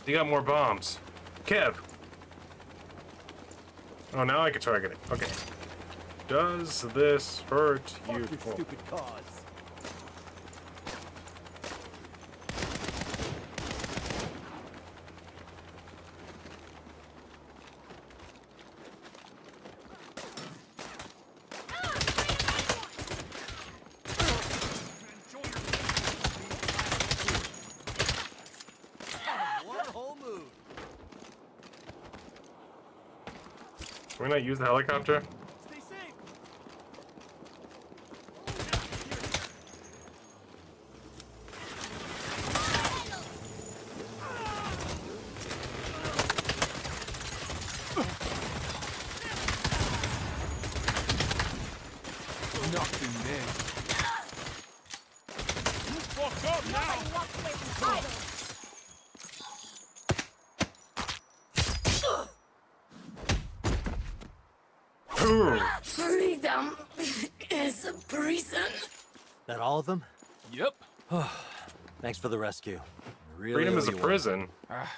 You got more bombs. Kev! Oh, now I can target it. Okay. Does this hurt Fuck you? Stupid cause. Can we use the helicopter? Thanks for the rescue. Really Freedom is a prison. Ah,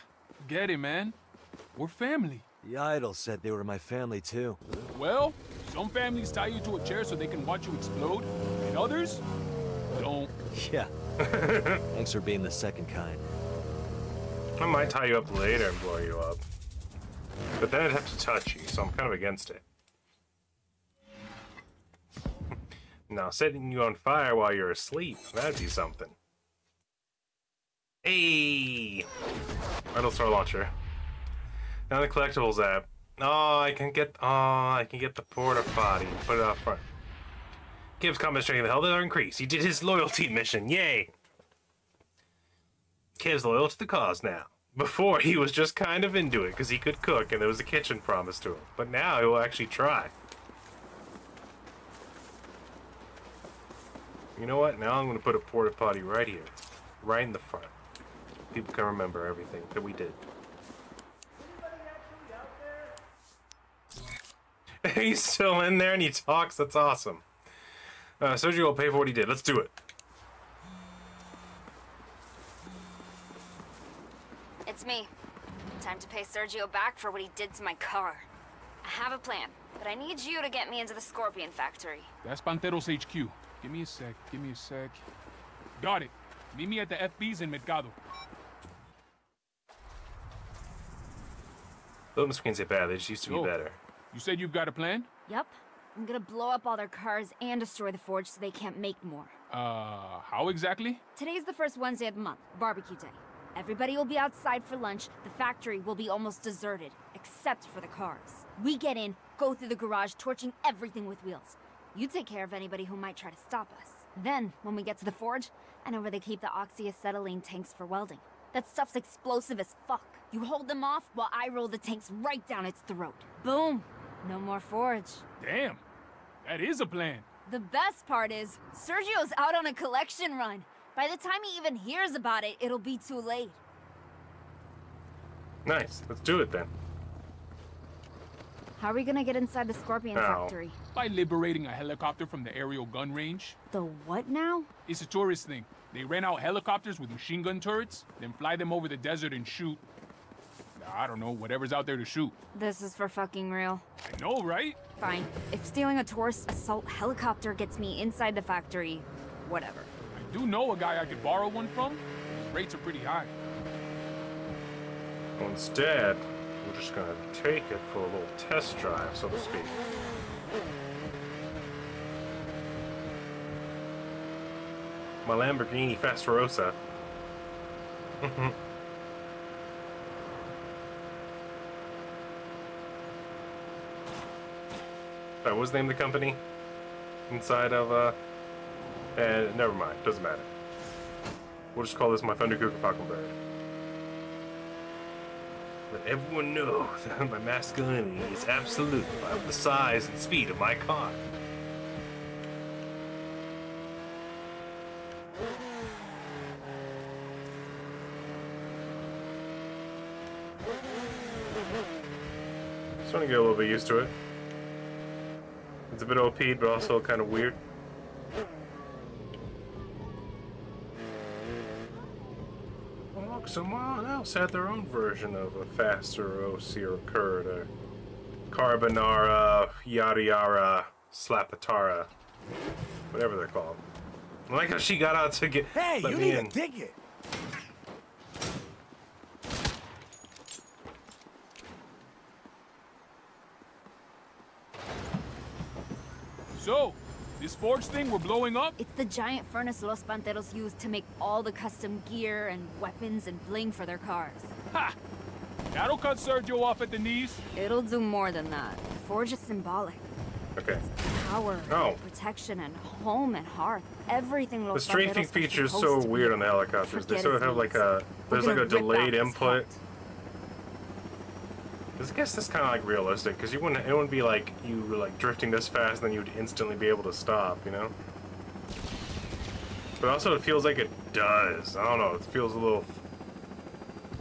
get it, man. We're family. The idol said they were my family too. Well, some families tie you to a chair so they can watch you explode, and others don't. Yeah. [laughs] Thanks for being the second kind. I might tie you up later and blow you up. But then I'd have to touch you, so I'm kind of against it. [laughs] now, setting you on fire while you're asleep, that'd be something. Hey! Idle Star Launcher. Now the collectibles app. Oh, I can get. Oh, I can get the porta potty. Put it up front. Gives combat strength the hell that increase. He did his loyalty mission. Yay! Kev's loyal to the cause now. Before, he was just kind of into it because he could cook and there was a kitchen promised to him. But now he will actually try. You know what? Now I'm going to put a porta potty right here. Right in the front. People can remember everything that we did. [laughs] He's still in there and he talks. That's awesome. Uh, Sergio will pay for what he did. Let's do it. It's me. Time to pay Sergio back for what he did to my car. I have a plan, but I need you to get me into the Scorpion factory. That's Panteros HQ. Give me a sec. Give me a sec. Got it. Meet me at the FB's in Mercado. Loading screens ain't bad. They just used to be Yo. better. You said you've got a plan? Yep. I'm gonna blow up all their cars and destroy the forge so they can't make more. Uh, how exactly? Today's the first Wednesday of the month, barbecue day. Everybody will be outside for lunch. The factory will be almost deserted, except for the cars. We get in, go through the garage, torching everything with wheels. You take care of anybody who might try to stop us. Then, when we get to the forge, I know where they keep the oxyacetylene tanks for welding. That stuff's explosive as fuck. You hold them off while I roll the tanks right down its throat. Boom! No more forge. Damn. That is a plan. The best part is, Sergio's out on a collection run. By the time he even hears about it, it'll be too late. Nice. Let's do it then. How are we gonna get inside the Scorpion How? factory? By liberating a helicopter from the aerial gun range. The what now? It's a tourist thing. They rent out helicopters with machine gun turrets, then fly them over the desert and shoot. I don't know, whatever's out there to shoot. This is for fucking real. I know, right? Fine. If stealing a tourist assault helicopter gets me inside the factory, whatever. I do know a guy I could borrow one from. Rates are pretty high. Instead, we're just gonna take it for a little test drive, so to speak. My Lamborghini Fastarosa. [laughs] That was the name of the company inside of uh. And never mind, doesn't matter. We'll just call this my Thunder Cougar Falconbird. Let everyone know [laughs] that my masculinity is absolute by the size and speed of my car. Starting to get a little bit used to it. It's a bit OP'd, but also kind of weird. Well, look, someone else had their own version of a faster OC or or Carbonara, Yada Yara, Slapatara, whatever they're called. I like how she got out to get Hey, you need in. to dig it. So, this forge thing we're blowing up? It's the giant furnace Los Panteros use to make all the custom gear and weapons and bling for their cars. Ha! That'll cut Sergio off at the knees. It'll do more than that. The forge is symbolic. Okay. Power, Oh. protection, and home and hearth. Everything The Los strafing Panteros are feature is so weird on the helicopters. They sort of have like a there's like a delayed his input. 'Cause I guess that's kind of like realistic because you wouldn't it wouldn't be like you were like drifting this fast and then you'd instantly be able to stop, you know. But also it feels like it does. I don't know. It feels a little.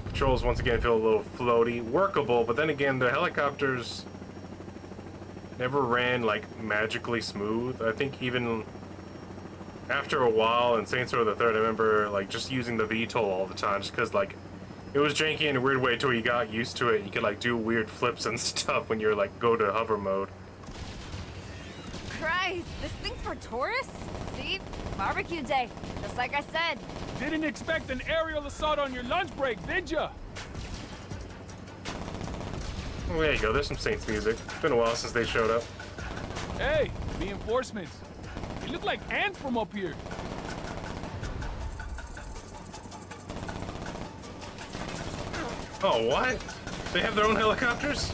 Controls once again feel a little floaty, workable, but then again the helicopters never ran like magically smooth. I think even after a while in Saints Row the Third, I remember like just using the VTOL all the time, just because like it was janky in a weird way till you got used to it. You could like do weird flips and [laughs] stuff when you're like go to hover mode. Christ, this thing's for tourists? See? Barbecue day, just like I said. Didn't expect an aerial assault on your lunch break, did ya? Oh, there you go. There's some Saints music. It's been a while since they showed up. Hey, reinforcements. You look like ants from up here. Oh, what? They have their own helicopters?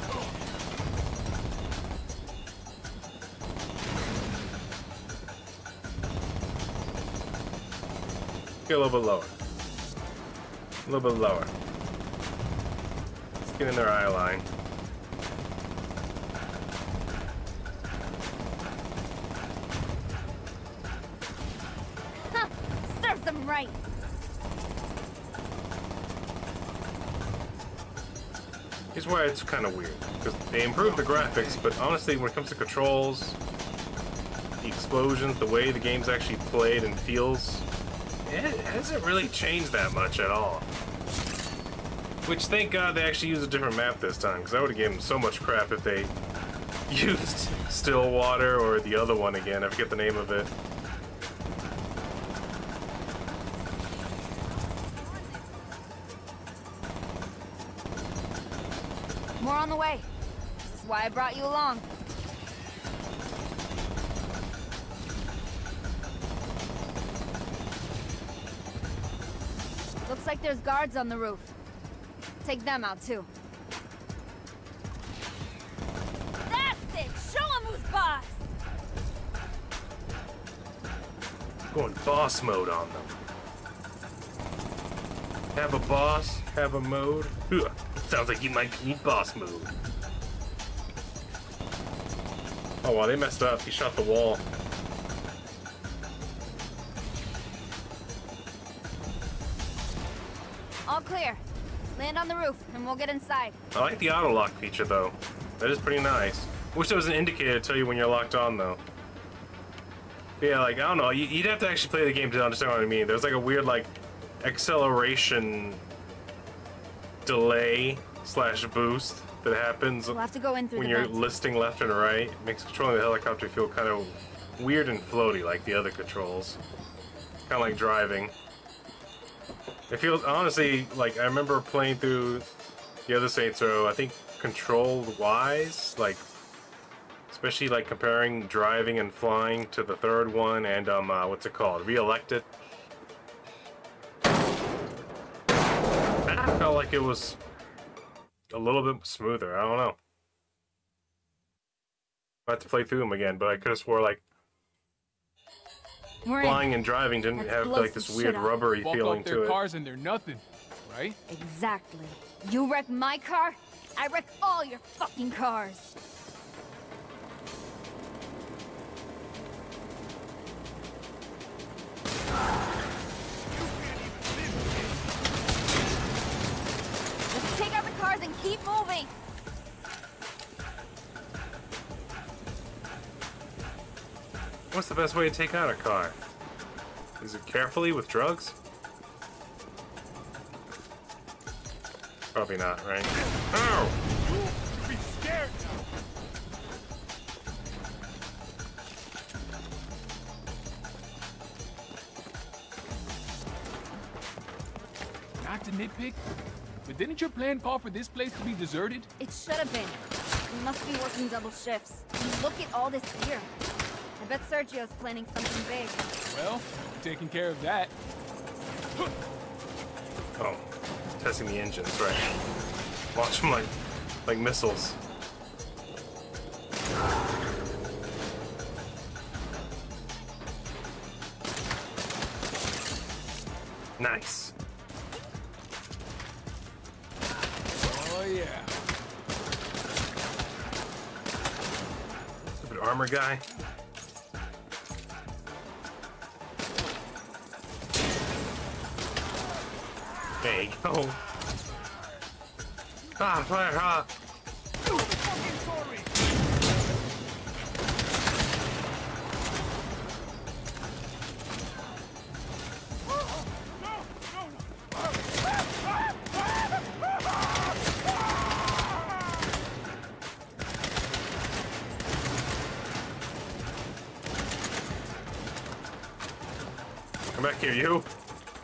Get a little bit lower. A little bit lower. Let's get in their eye line. Why it's kind of weird. Because they improved the graphics, but honestly, when it comes to controls, the explosions, the way the game's actually played and feels, it hasn't really changed that much at all. Which, thank God, they actually used a different map this time, because I would have given them so much crap if they [laughs] used Stillwater or the other one again. I forget the name of it. I brought you along. Looks like there's guards on the roof. Take them out too. That's it! Show him who's boss! Going boss mode on them. Have a boss, have a mode. Ugh, sounds like you might need boss mode. Oh wow, they messed up. He shot the wall. All clear. Land on the roof, and we'll get inside. I like the auto lock feature though. That is pretty nice. Wish there was an indicator to tell you when you're locked on though. Yeah, like I don't know. you- You'd have to actually play the game to understand what I mean. There's like a weird like acceleration delay slash boost that happens We'll have to go in when you're vent. listing left and right. It makes controlling the helicopter feel kind of weird and floaty like the other controls. Kind of like driving. It feels honestly like I remember playing through the other Saints Row. I think controlled wise, like especially like comparing driving and flying to the third one and um uh, what's it called, Re-elected. I felt like it was a little bit smoother. I don't know. I have to play through them again, but I could have swore like We're in. flying and driving didn't Let's have like this weird rubbery Buck feeling up their to it. cars and they're nothing, right? Exactly. You wreck my car, I wreck all your fucking cars. Keep moving. What's the best way to take out a car? Is it carefully with drugs? Probably not, right? Ow! Be scared now. Not to nitpick, but didn't your plan call for this place to be deserted? It should have been. We must be working double shifts. And look at all this gear. I bet Sergio's planning something big. Well, taking care of that. [laughs] Oh, testing the engines, right. Watch them like, like missiles. Nice. Armor guy. There you go. Ah, fire, ah.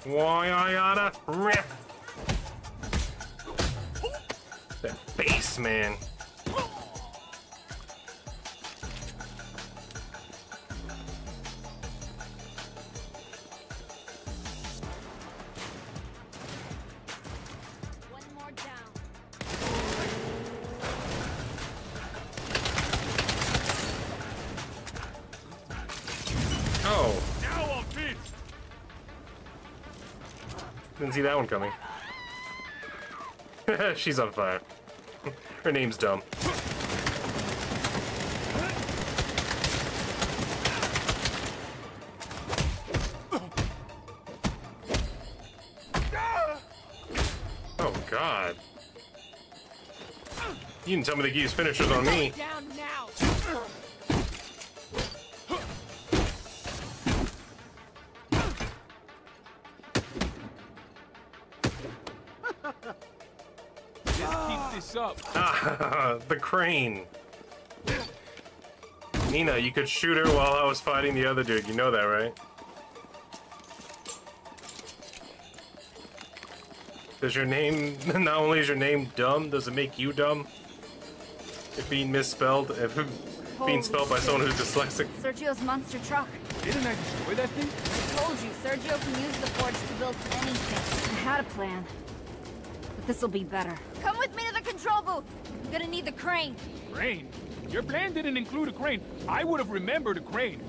Why, I gotta Rip. That face, man. Didn't see that one coming. [laughs] She's on fire. [laughs] Her name's dumb. Oh god. You didn't tell me to use finishers on me. [laughs] the crane. Neenah, you could shoot her while I was fighting the other dude. You know that, right? Does your name, [laughs] not only is your name dumb, does it make you dumb? If being misspelled, [laughs] if being spelled by someone who's dyslexic. Sergio's monster truck. Didn't I destroy that thing? I told you, Sergio can use the forge to build anything. I had a plan. But this'll be better. Come with me to the control booth. I'm gonna need the crane. Crane? Your plan didn't include a crane. I would have remembered a crane.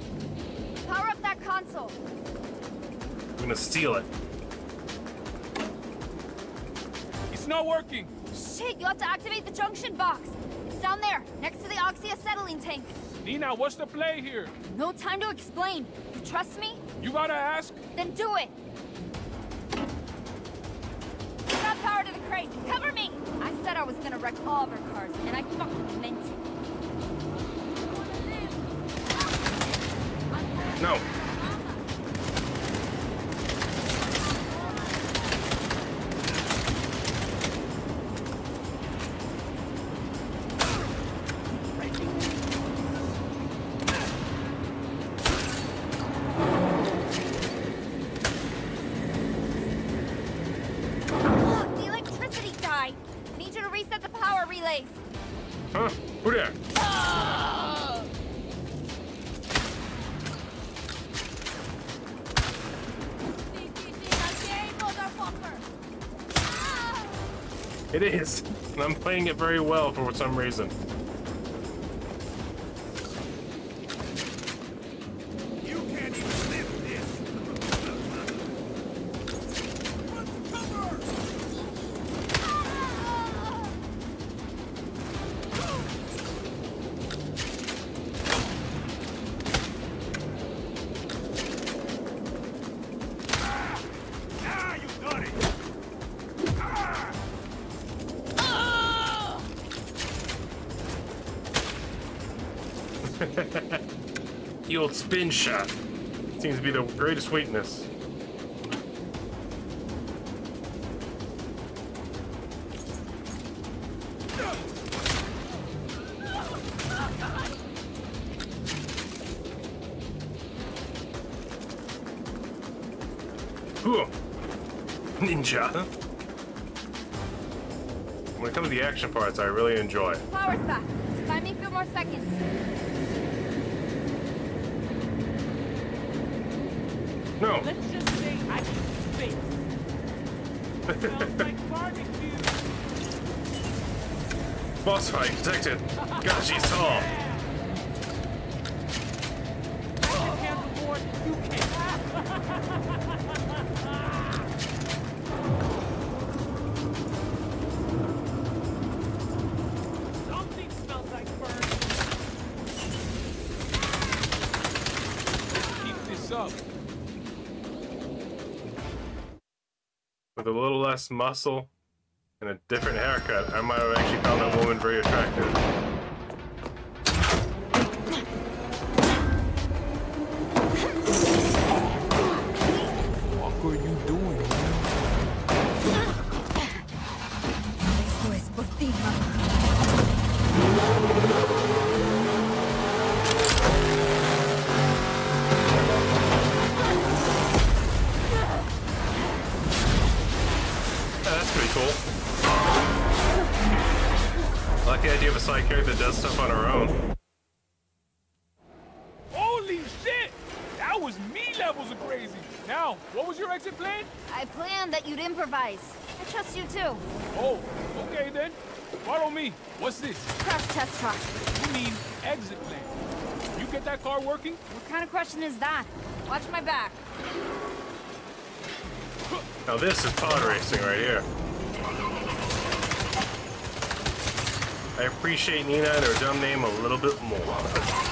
Power up that console. I'm gonna steal it. It's not working. Shit, you have to activate the junction box. It's down there, next to the oxyacetylene tanks. Neenah, what's the play here? No time to explain. You trust me? You gotta ask. Then do it. Got power to the crane. Cover me. I said I was gonna wreck all of our cars, and I fucking meant it. No. It is. And I'm playing it very well for some reason. Spin shot. Seems to be the greatest weakness. Ninja. When it comes to the action parts, I really enjoy. Power's back. boss fight detected. God, she's tall. with a little less muscle and a different haircut, I might have actually found that woman very attractive. Kind is that? Watch my back. Now this is pod racing right here. I appreciate Neenah and her dumb name a little bit more.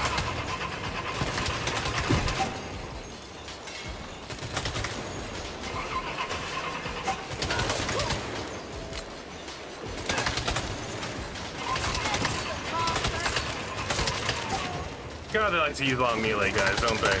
Use long melee guys, don't they?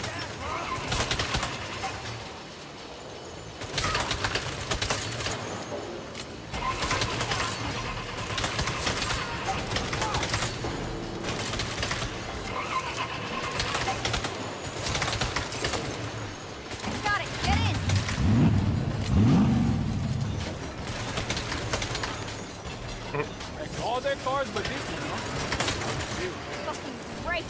Got it. Get in. Like all their cars, but this one, huh? Fucking great.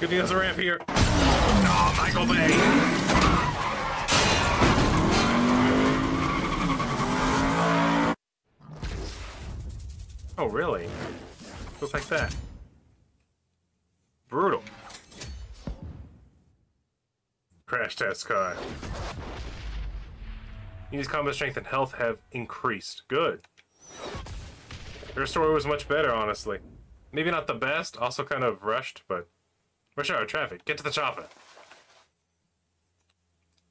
Good thing there's a ramp here. Oh, Michael Bay. Oh, really? Goes like that. Brutal. Crash test car. Neenah's combat strength and health have increased. Good. Their story was much better, honestly. Maybe not the best, also kind of rushed, but rush hour traffic. Get to the chopper.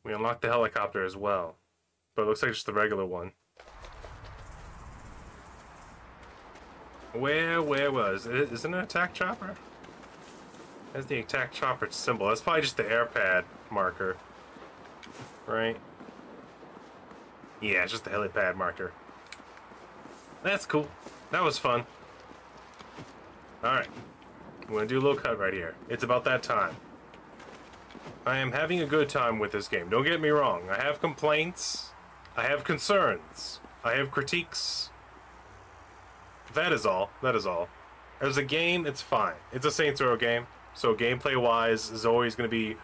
We unlocked the helicopter as well, but it looks like just the regular one. Where, where was it? Isn't it an attack chopper? That's the attack chopper symbol. That's probably just the airpad marker, right? Yeah, it's just the helipad marker. That's cool. That was fun. Alright. I'm gonna do a little cut right here. It's about that time. I am having a good time with this game. Don't get me wrong. I have complaints. I have concerns. I have critiques. That is all. That is all. As a game, it's fine. It's a Saints Row game, so gameplay-wise is always going to be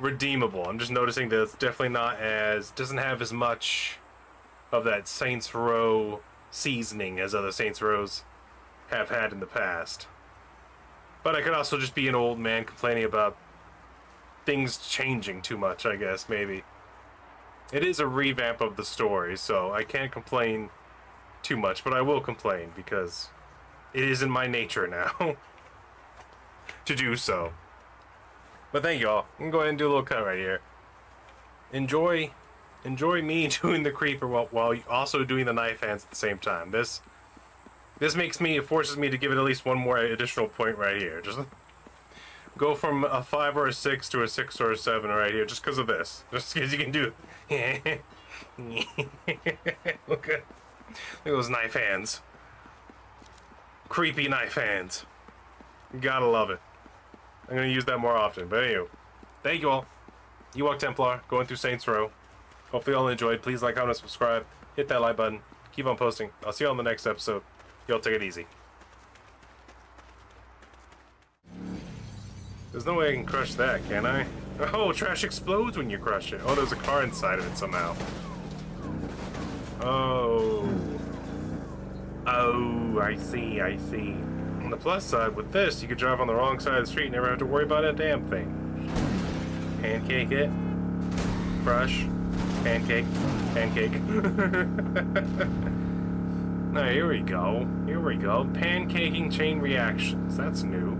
redeemable. I'm just noticing that it's definitely not as doesn't have as much of that Saints Row seasoning as other Saints Rows have had in the past. But I could also just be an old man complaining about things changing too much, I guess, maybe. It is a revamp of the story, so I can't complain too much, but I will complain because it is in my nature now [laughs] to do so. But thank y'all. I'm gonna go ahead and do a little cut right here. Enjoy, enjoy me [laughs] doing the creeper while, while also doing the knife hands at the same time. This, this makes me, it forces me to give it at least one more additional point right here. Just go from a five or a six to a six or a seven right here, just because of this. [laughs] Just because you can do. [laughs] Look at, look at those knife hands. Creepy knife hands. Gotta love it. I'm gonna use that more often. But anyway, thank you all. Ewok Templar, going through Saints Row. Hopefully you all enjoyed. Please like, comment, subscribe. Hit that like button. Keep on posting. I'll see you on the next episode. Y'all take it easy. There's no way I can crush that, can I? Oh, trash explodes when you crush it. Oh, there's a car inside of it somehow. Oh. Oh, I see, I see. On the plus side, with this, you could drive on the wrong side of the street and never have to worry about a damn thing. Pancake it. Crush. Pancake. Pancake. [laughs] Alright, here we go. Here we go. Pancaking chain reactions. That's new.